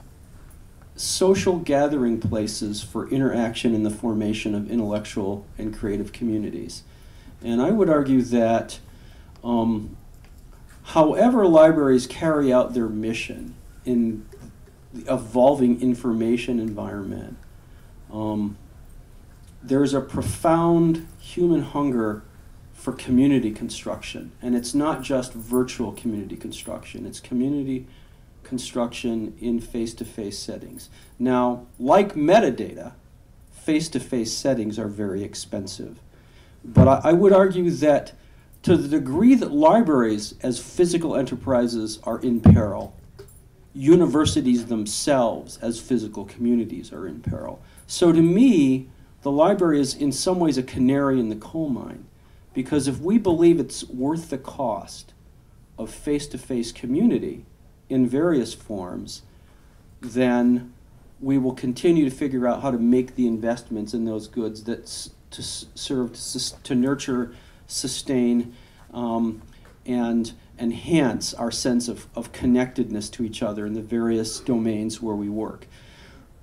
social gathering places for interaction in the formation of intellectual and creative communities. And I would argue that um, however libraries carry out their mission in the evolving information environment, um, there's a profound human hunger for community construction. And it's not just virtual community construction, it's community construction in face-to-face settings. Now, like metadata, face-to-face settings are very expensive. But I, I would argue that to the degree that libraries as physical enterprises are in peril, universities themselves as physical communities are in peril. So to me, the library is in some ways a canary in the coal mine. Because if we believe it's worth the cost of face-to-face community, in various forms, then we will continue to figure out how to make the investments in those goods that to serve to, to nurture, sustain, um, and enhance our sense of, of connectedness to each other in the various domains where we work.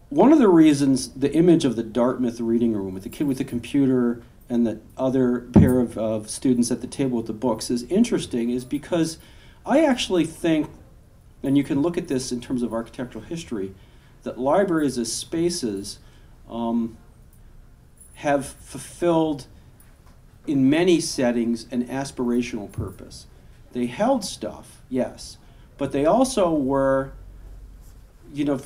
One of the reasons the image of the Dartmouth reading room with the kid with the computer and the other pair of, of students at the table with the books is interesting is because I actually think and you can look at this in terms of architectural history, that libraries as spaces um, have fulfilled in many settings, an aspirational purpose. They held stuff, yes, but they also were, you know,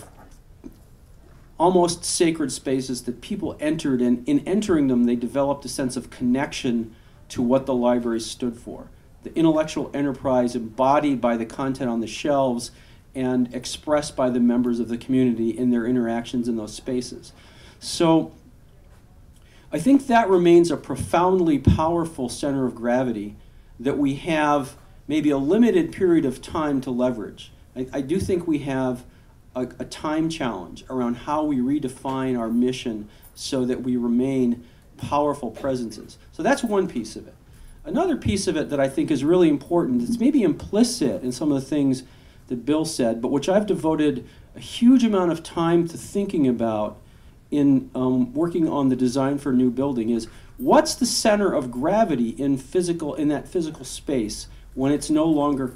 almost sacred spaces that people entered, and in entering them, they developed a sense of connection to what the library stood for. The intellectual enterprise embodied by the content on the shelves and expressed by the members of the community in their interactions in those spaces. So I think that remains a profoundly powerful center of gravity that we have maybe a limited period of time to leverage. I, I do think we have a, a time challenge around how we redefine our mission so that we remain powerful presences. So that's one piece of it. Another piece of it that I think is really important, it's maybe implicit in some of the things that Bill said, but which I've devoted a huge amount of time to thinking about in um, working on the design for a new building is what's the center of gravity in physical in that physical space when it's no longer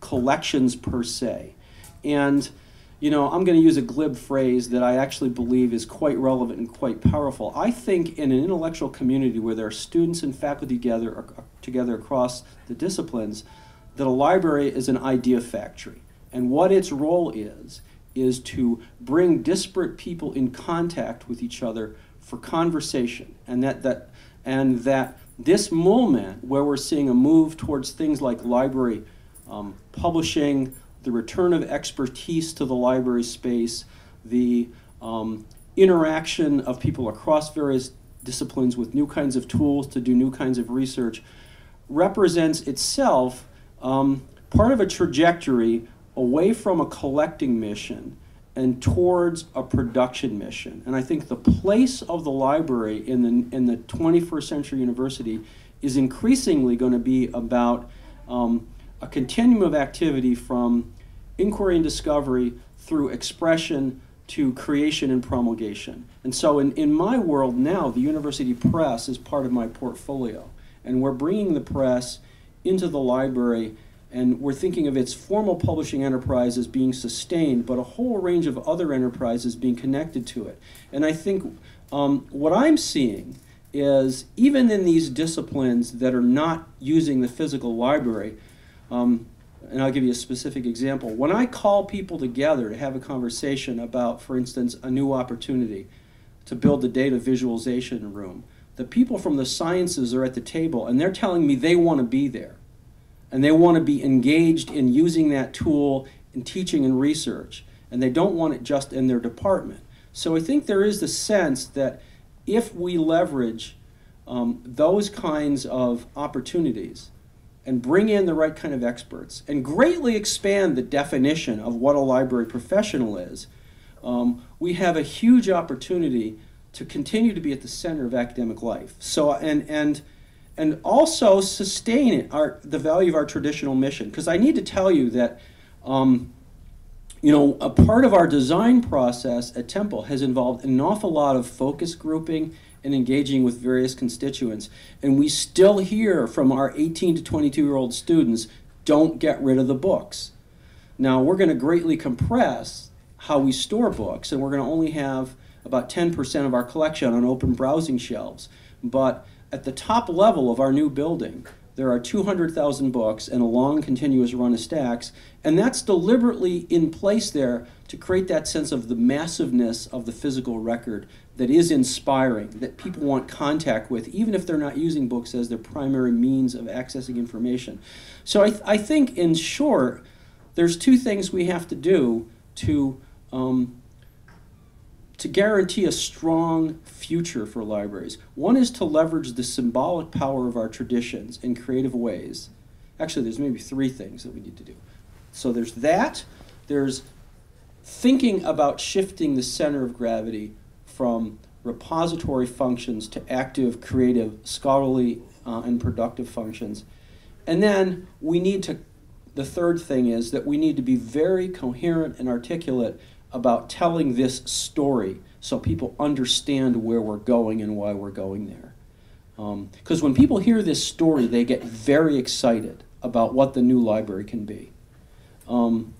collections per se? And you know, I'm going to use a glib phrase that I actually believe is quite relevant and quite powerful. I think in an intellectual community where there are students and faculty together, together across the disciplines, that a library is an idea factory. And what its role is, is to bring disparate people in contact with each other for conversation. And that, that, and that this moment where we're seeing a move towards things like library um, publishing, the return of expertise to the library space, the um, interaction of people across various disciplines with new kinds of tools to do new kinds of research, represents itself um, part of a trajectory away from a collecting mission and towards a production mission. And I think the place of the library in the, in the 21st century university is increasingly going to be about um, a continuum of activity from inquiry and discovery through expression to creation and promulgation. And so in, in my world now, the university press is part of my portfolio. And we're bringing the press into the library and we're thinking of its formal publishing enterprise as being sustained, but a whole range of other enterprises being connected to it. And I think um, what I'm seeing is even in these disciplines that are not using the physical library, um, and I'll give you a specific example. When I call people together to have a conversation about, for instance, a new opportunity to build the data visualization room, the people from the sciences are at the table and they're telling me they want to be there. And they want to be engaged in using that tool in teaching and research. And they don't want it just in their department. So I think there is the sense that if we leverage um, those kinds of opportunities, and bring in the right kind of experts and greatly expand the definition of what a library professional is, um, we have a huge opportunity to continue to be at the center of academic life. So and and and also sustain our the value of our traditional mission. Because I need to tell you that. Um, you know, a part of our design process at Temple has involved an awful lot of focus grouping and engaging with various constituents. And we still hear from our 18 to 22 year old students don't get rid of the books. Now, we're going to greatly compress how we store books, and we're going to only have about 10% of our collection on open browsing shelves. But at the top level of our new building, there are 200,000 books and a long continuous run of stacks, and that's deliberately in place there to create that sense of the massiveness of the physical record that is inspiring, that people want contact with, even if they're not using books as their primary means of accessing information. So I, th- I think, in short, there's two things we have to do to, um, to guarantee a strong future for libraries. One is to leverage the symbolic power of our traditions in creative ways. Actually, there's maybe three things that we need to do. So there's that, there's thinking about shifting the center of gravity from repository functions to active, creative, scholarly, uh, and productive functions. And then we need to, the third thing is that we need to be very coherent and articulate about telling this story so people understand where we're going and why we're going there. Because um, when people hear this story, they get very excited about what the new library can be. Um,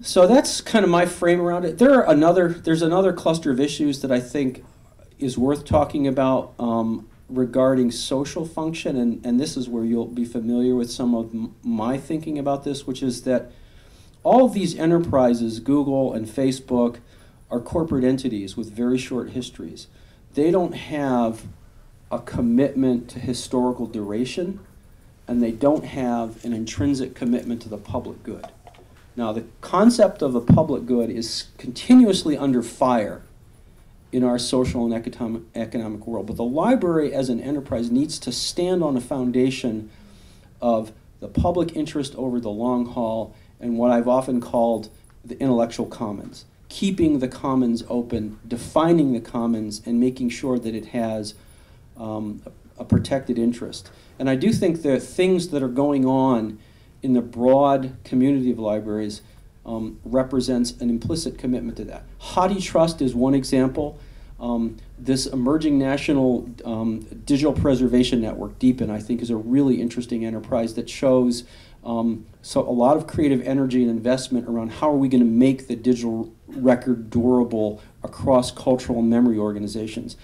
so that's kind of my frame around it. There are another there's another cluster of issues that I think is worth talking about. Um, regarding social function, and, and this is where you'll be familiar with some of my thinking about this, which is that all of these enterprises, Google and Facebook, are corporate entities with very short histories. They don't have a commitment to historical duration, and they don't have an intrinsic commitment to the public good. Now, the concept of the public good is continuously under fire in our social and economic, economic world. But the library as an enterprise needs to stand on a foundation of the public interest over the long haul and what I've often called the intellectual commons. Keeping the commons open, defining the commons, and making sure that it has um, a, a protected interest. And I do think there are things that are going on in the broad community of libraries um, represents an implicit commitment to that. HathiTrust is one example. Um, this emerging national um, digital preservation network, DPN, I think is a really interesting enterprise that shows um, so a lot of creative energy and investment around how are we going to make the digital record durable across cultural memory organizations.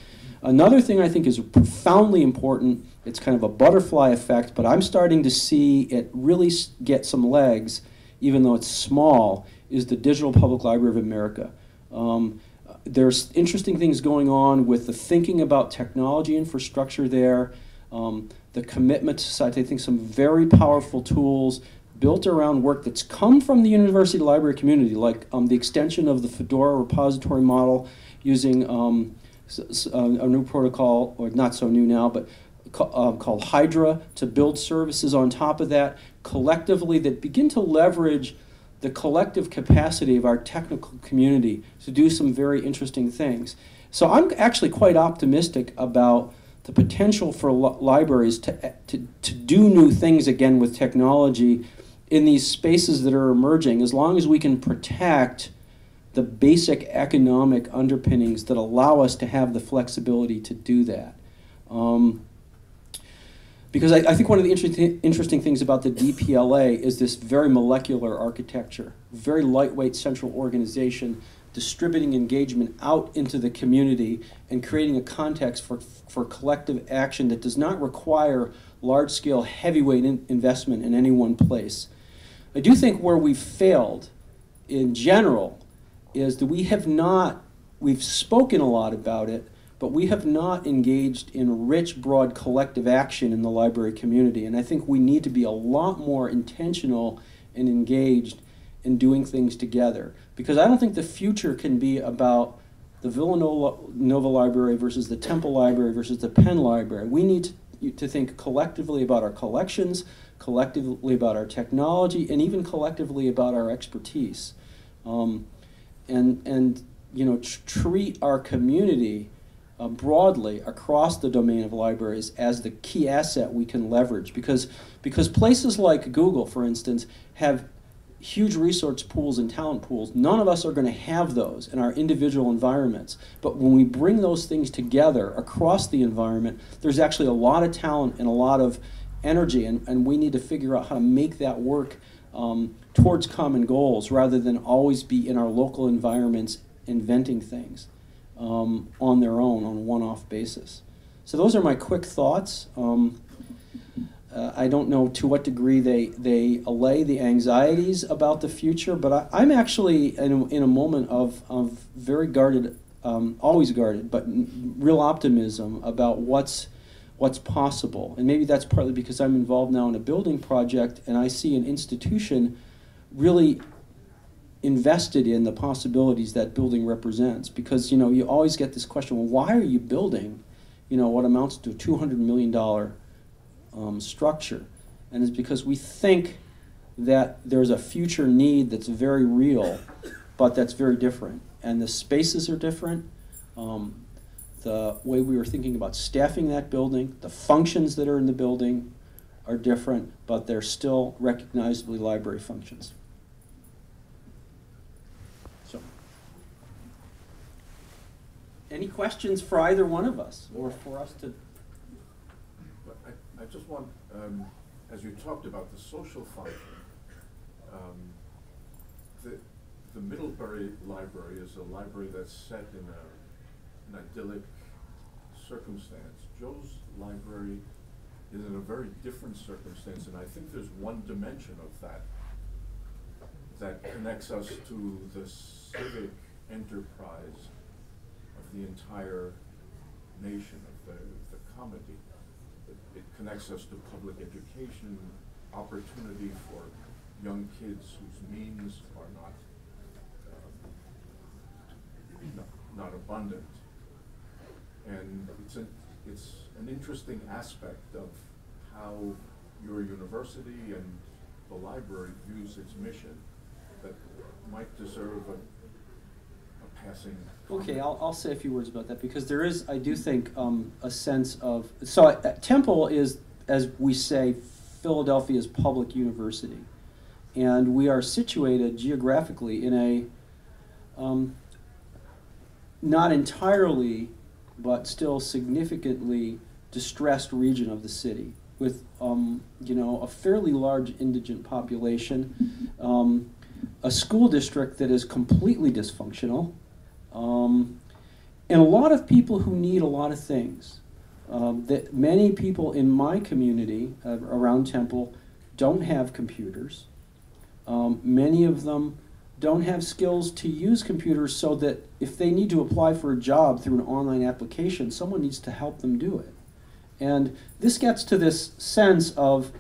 Another thing I think is profoundly important, it's kind of a butterfly effect, but I'm starting to see it really get some legs, even though it's small, is the Digital Public Library of America. Um, there's interesting things going on with the thinking about technology infrastructure there, um, the commitment to society. I think some very powerful tools built around work that's come from the university library community, like um, the extension of the Fedora repository model using um, uh, a new protocol, or not so new now, but uh, called Hydra to build services on top of that collectively that begin to leverage the collective capacity of our technical community to do some very interesting things. So I'm actually quite optimistic about the potential for li libraries to, to, to do new things again with technology in these spaces that are emerging as long as we can protect the basic economic underpinnings that allow us to have the flexibility to do that. Um, because I, I, think one of the interesting, interesting things about the DPLA is this very molecular architecture, very lightweight central organization, distributing engagement out into the community and creating a context for, for collective action that does not require large scale, heavyweight in investment in any one place. I do think where we've failed in general is that we have not, we've spoken a lot about it, but we have not engaged in rich, broad collective action in the library community. And I think we need to be a lot more intentional and engaged in doing things together. Because I don't think the future can be about the Villanova Library versus the Temple Library versus the Penn Library. We need to, to think collectively about our collections, collectively about our technology, and even collectively about our expertise. Um, and, and you know, tr treat our community uh, broadly across the domain of libraries as the key asset we can leverage because, because places like Google, for instance, have huge resource pools and talent pools. None of us are going to have those in our individual environments. But when we bring those things together across the environment, there's actually a lot of talent and a lot of energy, and, and we need to figure out how to make that work um, towards common goals rather than always be in our local environments inventing things um, on their own on a one-off basis. So those are my quick thoughts. Um, uh, I don't know to what degree they, they allay the anxieties about the future, but I, am actually in a, in a, moment of, of very guarded, um, always guarded, but real optimism about what's what's possible. And maybe that's partly because I'm involved now in a building project and I see an institution really invested in the possibilities that building represents. Because, you know, you always get this question, well, why are you building, you know, what amounts to a $200 million um, structure? And it's because we think that there's a future need that's very real, but that's very different. And the spaces are different. Um, the way we were thinking about staffing that building, the functions that are in the building are different, but they're still recognizably library functions. So, any questions for either one of us, or for us to? I, I just want, um, as you talked about the social function, um, the, the Middlebury Library is a library that's set in a an idyllic circumstance. Joe's library is in a very different circumstance, and I think there's one dimension of that that connects us to the civic enterprise the entire nation, of the, the comedy. It, it connects us to public education, opportunity for young kids whose means are not, um, not, abundant. And it's an, it's an interesting aspect of how your university and the library views its mission that might deserve a passing. Okay. I'll, I'll say a few words about that because there is, I do think, um, a sense of. So, uh, Temple is, as we say, Philadelphia's public university. And we are situated geographically in a um, not entirely, but still significantly distressed region of the city with, um, you know, a fairly large indigent population, um, a school district that is completely dysfunctional, um, and a lot of people who need a lot of things. Um, that many people in my community uh, around Temple don't have computers. Um, many of them don't have skills to use computers so that if they need to apply for a job through an online application, someone needs to help them do it. And this gets to this sense of,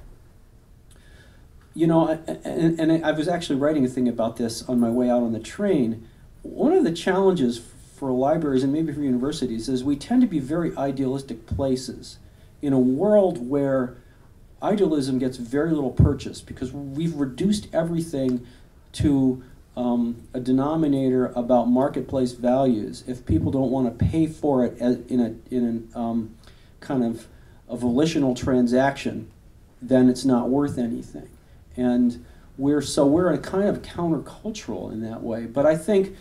you know, and, and I was actually writing a thing about this on my way out on the train. One of the challenges for libraries and maybe for universities is we tend to be very idealistic places in a world where idealism gets very little purchase because we've reduced everything to um, a denominator about marketplace values. If people don't want to pay for it in a in a um, kind of a volitional transaction, then it's not worth anything. And we're so we're a kind of countercultural in that way. But I think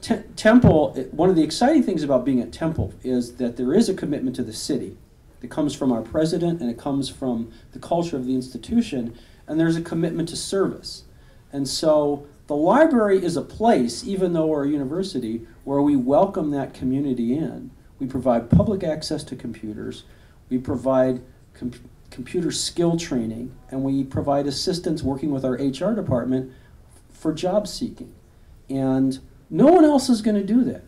Te- Temple. One of the exciting things about being at Temple is that there is a commitment to the city. that comes from our president and it comes from the culture of the institution, and there's a commitment to service. And so the library is a place, even though we're a university, where we welcome that community in. We provide public access to computers, we provide com- computer skill training, and we provide assistance working with our HR department for job seeking. And no one else is going to do that.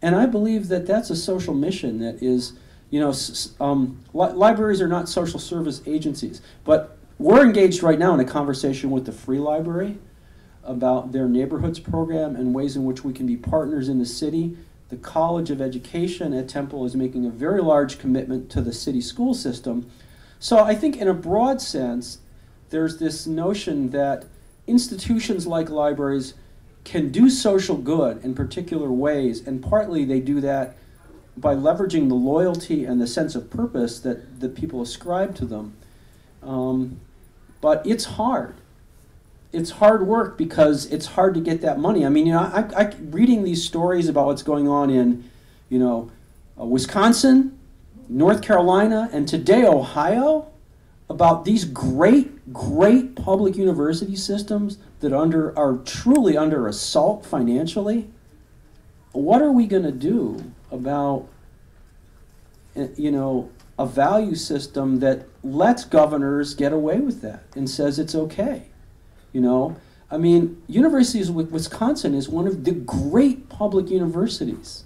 And I believe that that's a social mission that is you know, um, li libraries are not social service agencies, but we're engaged right now in a conversation with the Free Library about their neighborhoods program and ways in which we can be partners in the city. The College of Education at Temple is making a very large commitment to the city school system. So I think, in a broad sense, there's this notion that institutions like libraries can do social good in particular ways, and partly they do that by leveraging the loyalty and the sense of purpose that, the people ascribe to them. Um, but it's hard. It's hard work because it's hard to get that money. I mean, you know, I, I reading these stories about what's going on in, you know, uh, Wisconsin, North Carolina, and today Ohio, about these great, great public university systems that under are truly under assault financially. What are we going to do about eh, you know a value system that lets governors get away with that and says it's okay you know i mean universities of wisconsin is one of the great public universities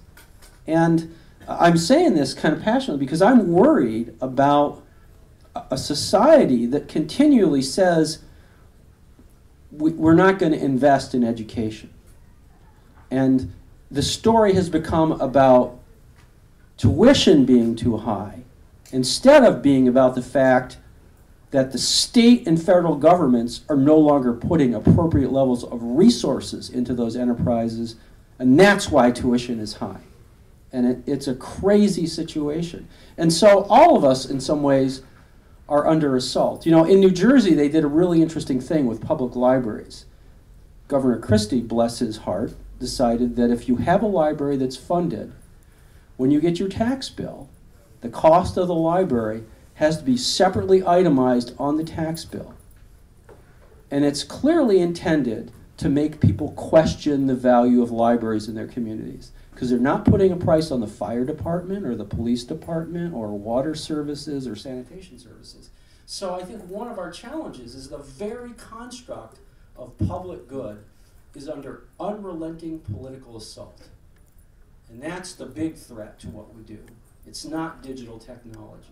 and i'm saying this kind of passionately because i'm worried about a society that continually says we're not going to invest in education and the story has become about tuition being too high instead of being about the fact that the state and federal governments are no longer putting appropriate levels of resources into those enterprises, and that's why tuition is high. And it, it's a crazy situation. And so all of us, in some ways, are under assault. You know, in New Jersey, they did a really interesting thing with public libraries. Governor Christie, bless his heart, decided that if you have a library that's funded, when you get your tax bill, the cost of the library has to be separately itemized on the tax bill. And it's clearly intended to make people question the value of libraries in their communities. Because they're not putting a price on the fire department or the police department or water services or sanitation services. So I think one of our challenges is the very construct of public good is under unrelenting political assault. And that's the big threat to what we do. It's not digital technology.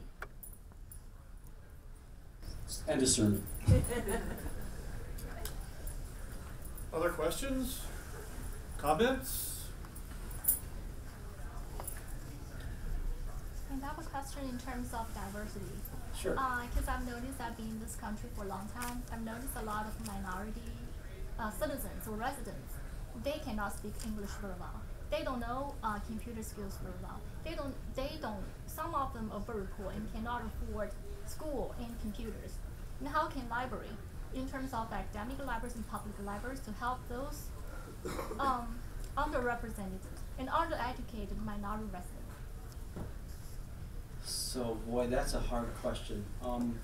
End of sermon. Other questions? Comments? And I have a question in terms of diversity. Sure. Because I've noticed I've been in this country for a long time. I've noticed a lot of minority uh, citizens or residents. They cannot speak English very well. They don't know uh, computer skills very well. They don't. They don't. Some of them are very poor and cannot afford school and computers. And how can library, in terms of academic libraries and public libraries, to help those um, underrepresented and undereducated minority residents? So, boy, that's a hard question. Um,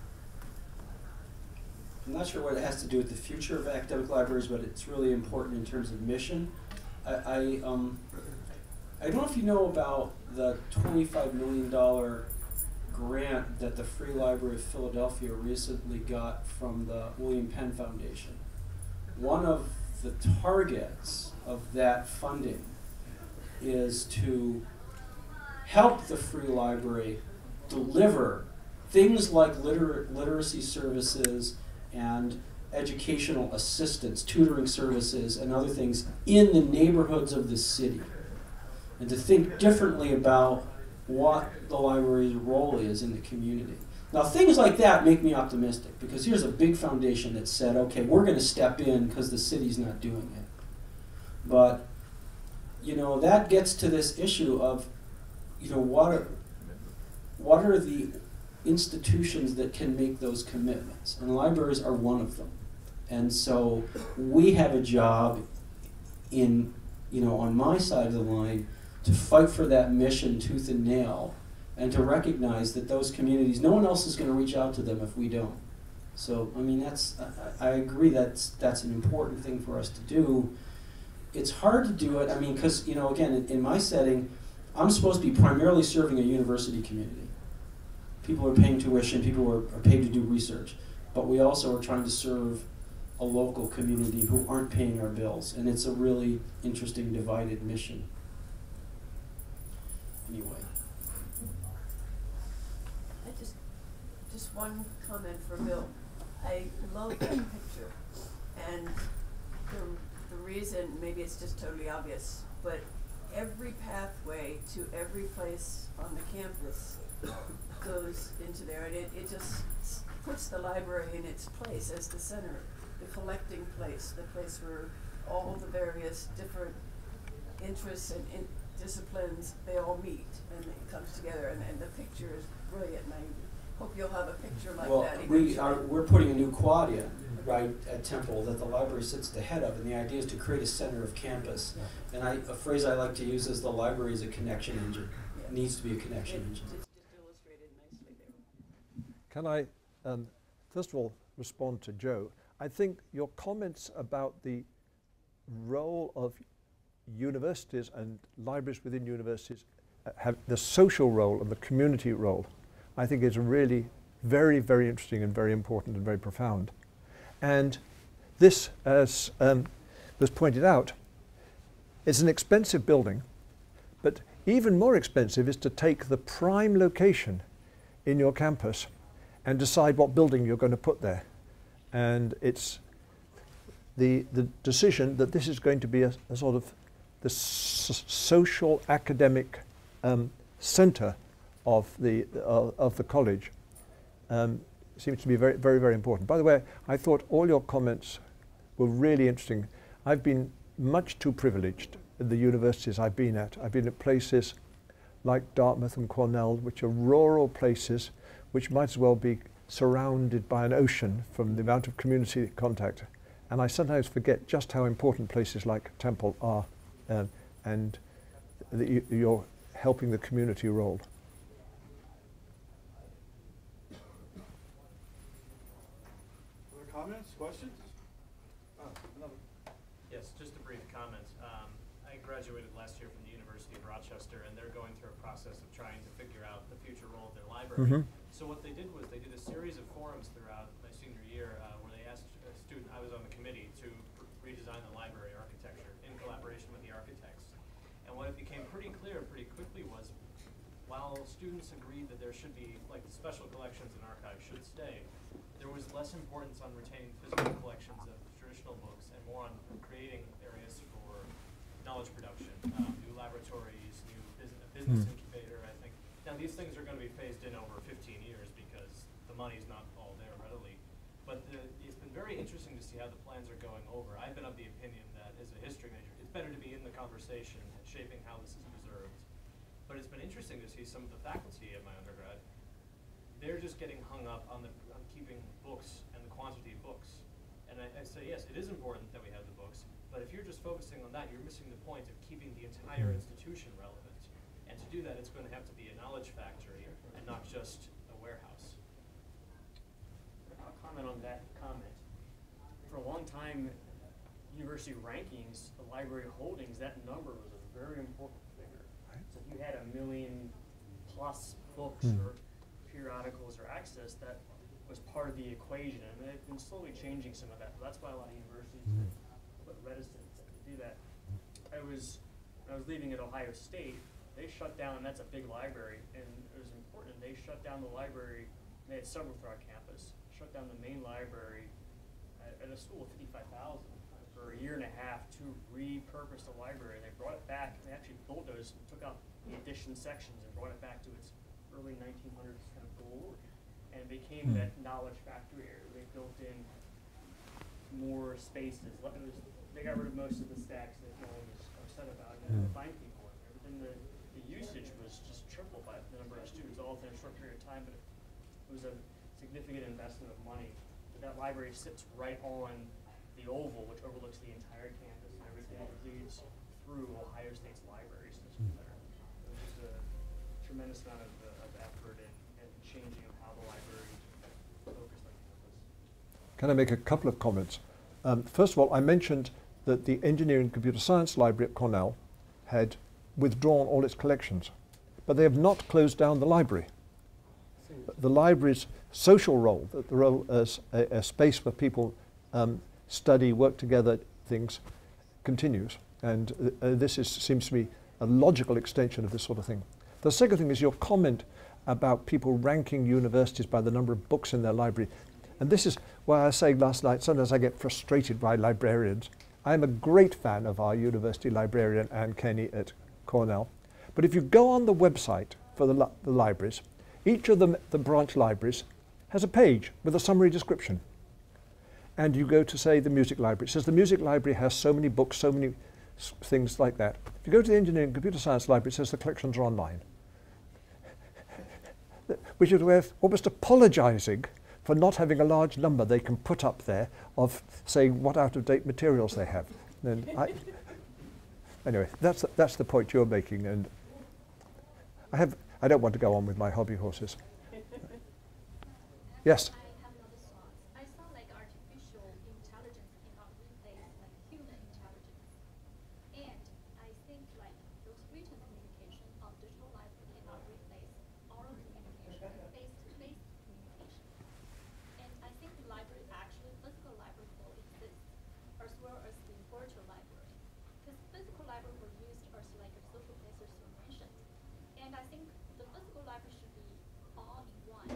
I'm not sure what it has to do with the future of academic libraries, but it's really important in terms of mission. I, I, um, I don't know if you know about the $25 million grant that the Free Library of Philadelphia recently got from the William Penn Foundation. One of the targets of that funding is to help the Free Library deliver things like liter- literacy services and educational assistance, tutoring services, and other things in the neighborhoods of the city. And to think differently about what the library's role is in the community. Now, things like that make me optimistic because here's a big foundation that said, okay, we're going to step in because the city's not doing it. But, you know, that gets to this issue of, you know, what are, what are the institutions that can make those commitments? And libraries are one of them. And so we have a job in, you know, on my side of the line to fight for that mission tooth and nail and to recognize that those communities, no one else is going to reach out to them if we don't. So, I mean, that's, I, I agree that's, that's an important thing for us to do. It's hard to do it, I mean, because, you know, again, in, in my setting, I'm supposed to be primarily serving a university community. People are paying tuition, people are, are paid to do research, but we also are trying to serve a local community who aren't paying our bills, and it's a really interesting divided mission. Anyway. I just, just one comment for Bill. I love that *coughs* picture. And the, the reason, maybe it's just totally obvious, but every pathway to every place on the campus goes into there. And it, it just puts the library in its place as the center, the collecting place, the place where all the various different interests and in disciplines, they all meet and it comes together. And, and the picture is brilliant. And I hope you'll have a picture like Well, that. we are, we're putting a new quad in, right, at Temple that the library sits at the head of, and the idea is to create a center of campus. And I, a phrase I like to use is the library is a connection engine. It needs to be a connection It- engine. It's just illustrated nicely there. Can I, um, first of all, respond to Joe? I think your comments about the role of universities and libraries within universities uh, have the social role and the community role, I think is really very, very interesting and very important and very profound. And this, as um, was pointed out, is an expensive building, but even more expensive is to take the prime location in your campus and decide what building you're going to put there. And it's the, the decision that this is going to be a, a sort of the social academic um, centre of the, uh, of the college um, seems to be very, very, very important. By the way, I thought all your comments were really interesting. I've been much too privileged in the universities I've been at. I've been at places like Dartmouth and Cornell, which are rural places which might as well be surrounded by an ocean from the amount of community contact. And I sometimes forget just how important places like Temple are um, and that you, you're helping the community role. Other comments, questions? Uh, another. Yes, just a brief comment. Um, I agree graduated last year from the University of Rochester, and they're going through a process of trying to figure out the future role of their library. Mhm. So what they did was they did a series of forums throughout my senior year uh, where they asked a student, I was on the committee, to redesign the library architecture in collaboration with the architects. And what it became pretty clear pretty quickly was while students agreed that there should be, like, the special collections and archives should stay, there was less importance on retaining physical collections of traditional books and more on creating areas for knowledge production, um, new laboratories, new business, business Hmm. incubator, I think. Now, these things are gonna be phased in over fifteen years because the money's not all there readily. But the, it's been very interesting to see how the plans are going over. I've been of the opinion that as a history major, it's better to be in the conversation, shaping how this is preserved. But it's been interesting to see some of the faculty at my undergrad, they're just getting hung up on the, on keeping books and the quantity of books. And I, I say, yes, it is important that we have the books, but if you're just focusing on that, you're missing the point of keeping the entire hmm. institution relevant. And to do that, it's gonna have to be a knowledge factory and not just a warehouse. I'll comment on that comment. For a long time, university rankings, library holdings, that number was a very important figure. Right. So if you had a million plus books Hmm. or periodicals or access, that was part of the equation, and they've been slowly changing some of that. But That's why a lot of universities Hmm. are a reticent to do that. I was, when I was leaving at Ohio State, they shut down, that's a big library, and it was important, they shut down the library, they had several throughout campus, shut down the main library at, at a school of fifty-five thousand for a year and a half to repurpose the library. They brought it back, they actually bulldozed and took out the addition sections and brought it back to its early nineteen hundreds kind of glory. And it became Hmm. that knowledge factory area. They built in more spaces. Was- They got rid of most of the stacks that no one was upset about, and Hmm. find people in there. But then the, the usage was just tripled by the number of students, all within a short period of time, but it was a significant investment of money. But that library sits right on the oval, which overlooks the entire campus, and everything leads through Ohio State's library system there. It was just a tremendous amount of, uh, of effort and, and changing of how the library focused on campus. Can I make a couple of comments? Um, first of all, I mentioned that the Engineering Computer Science Library at Cornell had withdrawn all its collections, but they have not closed down the library. The library's social role, the, the role as a, a space where people um, study, work together, things, continues. And uh, this is, seems to me a logical extension of this sort of thing. The second thing is your comment about people ranking universities by the number of books in their library. And this is why I say last night, sometimes I get frustrated by librarians. I'm a great fan of our university librarian, Anne Kenney at Cornell. But if you go on the website for the, li- the libraries, each of the, the branch libraries has a page with a summary description. And you go to, say, the music library. It says the music library has so many books, so many things like that. If you go to the engineering and computer science library, it says the collections are online. *laughs* Which is almost apologizing for not having a large number they can put up there of saying what out of date materials they have. I, *laughs* anyway, that's, that's the point you're making. And I, have, I don't want to go on with my hobby horses. *laughs* Yes? I have another thought. I thought like artificial intelligence cannot replace like human intelligence. And I think like those written communication on digital library cannot replace oral communication, face-to-face communication. And I think the library, actually physical library will exist as well as the virtual library. Because physical library were used as like a social place as you mentioned. And I think the physical library should be all in one.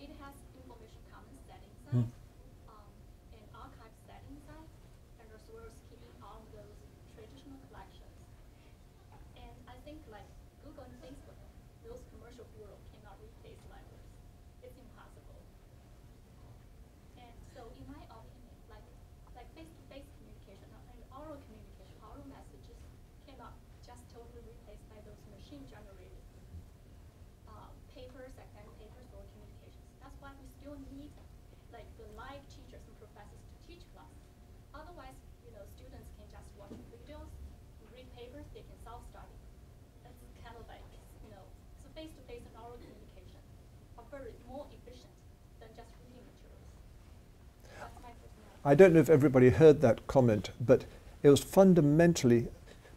It has information common set inside, um, and archive set inside, and as well as keeping all those traditional collections. And I think like Google and Facebook, those commercial bureau cannot replace libraries. It's impossible. And so in my opinion, like, like face-to-face communication uh, and oral communication, oral messages cannot just totally replaced by those machine-generated uh, papers, academic papers or communications. That's why we still need like the live teachers and professors to teach class. Otherwise, you know, students can just watch videos, read papers, they can self-study. That's kind of like, you know, so face-to-face and oral communication are very more efficient than just reading materials. That's my personality. I don't know if everybody heard that comment, but it was fundamentally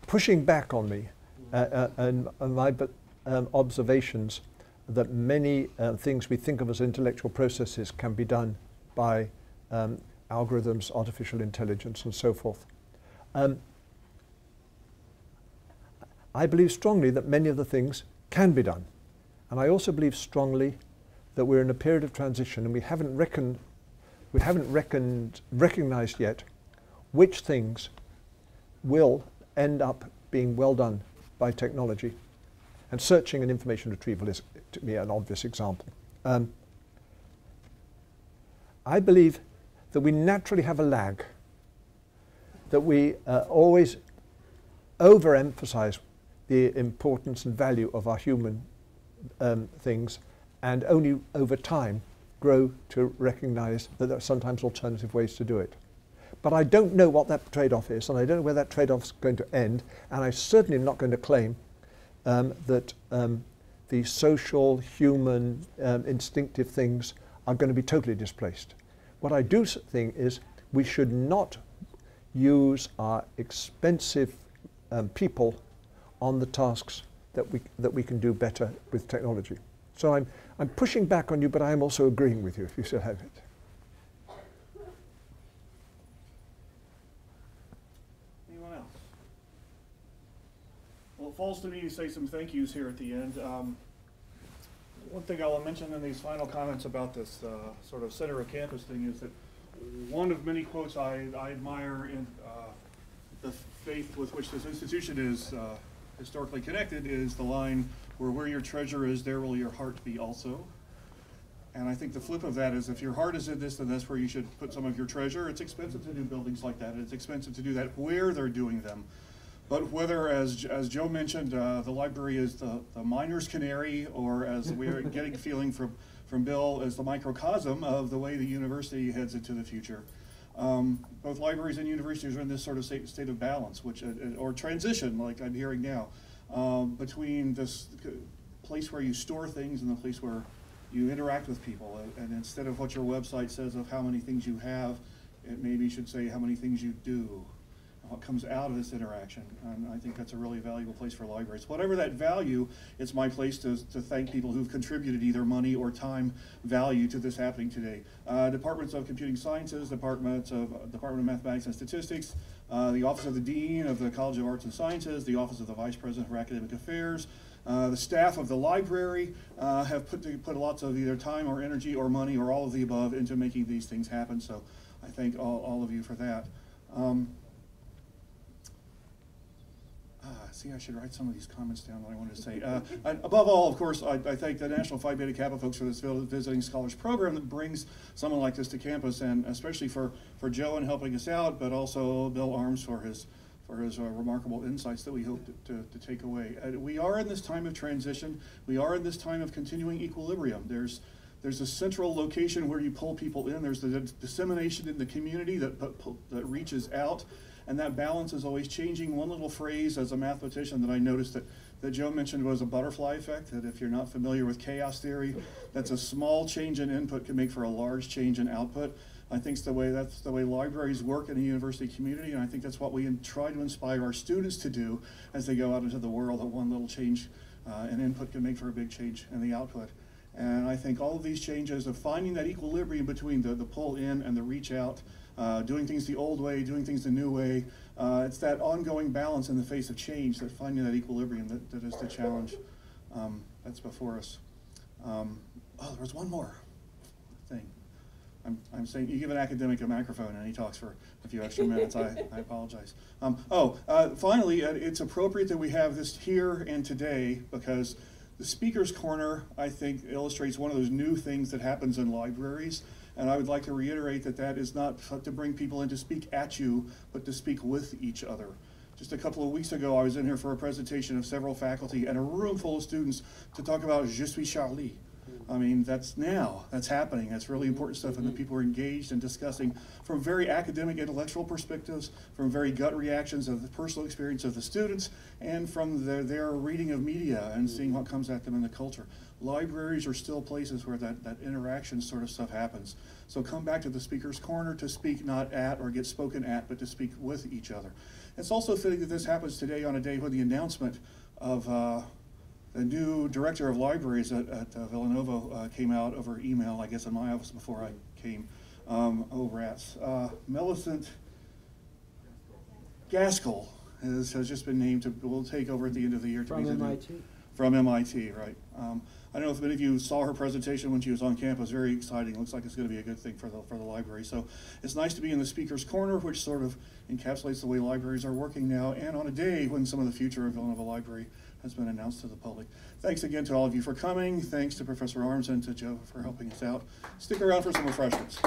pushing back on me uh, uh, and, my um, observations that many uh, things we think of as intellectual processes can be done by um, algorithms, artificial intelligence, and so forth. Um, I believe strongly that many of the things can be done. And I also believe strongly that we're in a period of transition and we haven't reckoned, we haven't reckoned, recognized yet which things will end up being well done by technology. And searching and information retrieval is, to me, an obvious example. Um, I believe that we naturally have a lag, that we uh, always overemphasize the importance and value of our human um, things and only over time grow to recognize that there are sometimes alternative ways to do it. But I don't know what that trade off is, and I don't know where that trade off is going to end, and I certainly am not going to claim um, that um, the social, human, um, instinctive things are going to be totally displaced. What I do think is we should not use our expensive um, people on the tasks that we, that we can do better with technology. So I'm, I'm pushing back on you, but I am also agreeing with you, if you still have it. Anyone else? Well, it falls to me to say some thank yous here at the end. Um, one thing I will mention in these final comments about this uh, sort of center of campus thing is that one of many quotes I, I admire in uh, the faith with which this institution is uh, historically connected is the line, where where your treasure is, there will your heart be also. And I think the flip of that is if your heart is in this, then that's where you should put some of your treasure. It's expensive to do buildings like that. It's expensive to do that where they're doing them. But whether, as, as Joe mentioned, uh, the library is the, the miner's canary, or as we're *laughs* getting feeling from, from Bill, as the microcosm of the way the university heads into the future. Um, both libraries and universities are in this sort of state, state of balance, which uh, uh or transition, like I'm hearing now, um, between this place where you store things and the place where you interact with people. And instead of what your website says of how many things you have, it maybe should say how many things you do and what comes out of this interaction. And I think that's a really valuable place for libraries. Whatever that value, it's my place to, to thank people who've contributed either money or time value to this happening today. Uh, departments of Computing Sciences, departments of uh, Department of Mathematics and Statistics, uh, the Office of the Dean of the College of Arts and Sciences, the Office of the Vice President for Academic Affairs, uh, the staff of the library uh, have put, put lots of either time or energy or money or all of the above into making these things happen. So I thank all, all of you for that. Um, Ah, see, I should write some of these comments down that I wanted to say. Uh, above all, of course, I, I, thank the National Phi Beta Kappa folks for this Visiting Scholars Program that brings someone like this to campus, and especially for, for Joe in helping us out, but also Bill Arms for his for his uh, remarkable insights that we hope to, to, to take away. Uh, we are in this time of transition. We are in this time of continuing equilibrium. There's there's a central location where you pull people in. There's the dissemination in the community that, that reaches out and that balance is always changing. One little phrase as a mathematician that I noticed that, that Joe mentioned was a butterfly effect, that if you're not familiar with chaos theory, that's a small change in input can make for a large change in output. I think the way that's the way libraries work in a university community, and I think that's what we try to inspire our students to do as they go out into the world. That one little change uh, in input can make for a big change in the output. And I think all of these changes of finding that equilibrium between the, the pull in and the reach out uh, doing things the old way, doing things the new way. Uh, it's that ongoing balance in the face of change, that finding that equilibrium that, that is the challenge um, that's before us. Um, oh, there was one more thing. I'm, I'm saying you give an academic a microphone and he talks for a few extra minutes. I, *laughs* I apologize. Um, oh, uh, finally, uh, it's appropriate that we have this here and today because the Speaker's Corner, I think, illustrates one of those new things that happens in libraries and I would like to reiterate that that is not to bring people in to speak at you, but to speak with each other. Just a couple of weeks ago, I was in here for a presentation of several faculty and a room full of students to talk about Je suis Charlie. I mean, that's now, that's happening. That's really important stuff, and the mm-hmm. people are engaged and discussing from very academic, intellectual perspectives, from very gut reactions of the personal experience of the students, and from their, their reading of media and mm-hmm. seeing what comes at them in the culture libraries are still places where that, that interaction sort of stuff happens. So come back to the speaker's corner to speak not at or get spoken at, but to speak with each other. It's also fitting that this happens today on a day when the announcement of uh, the new director of libraries at, at uh, Villanova uh, came out over email, I guess in my office before I came, um, oh rats. Uh, Millicent Gaskell has, has just been named to, will take over at the end of the year. to From be the new- MIT. From MIT, right. Um, I don't know if many of you saw her presentation when she was on campus, very exciting, looks like it's gonna be a good thing for the, for the library. So it's nice to be in the speaker's corner, which sort of encapsulates the way libraries are working now, and on a day when some of the future of Villanova Library has been announced to the public. Thanks again to all of you for coming, thanks to Professor Arms and to Joe for helping us out. Stick around for some refreshments.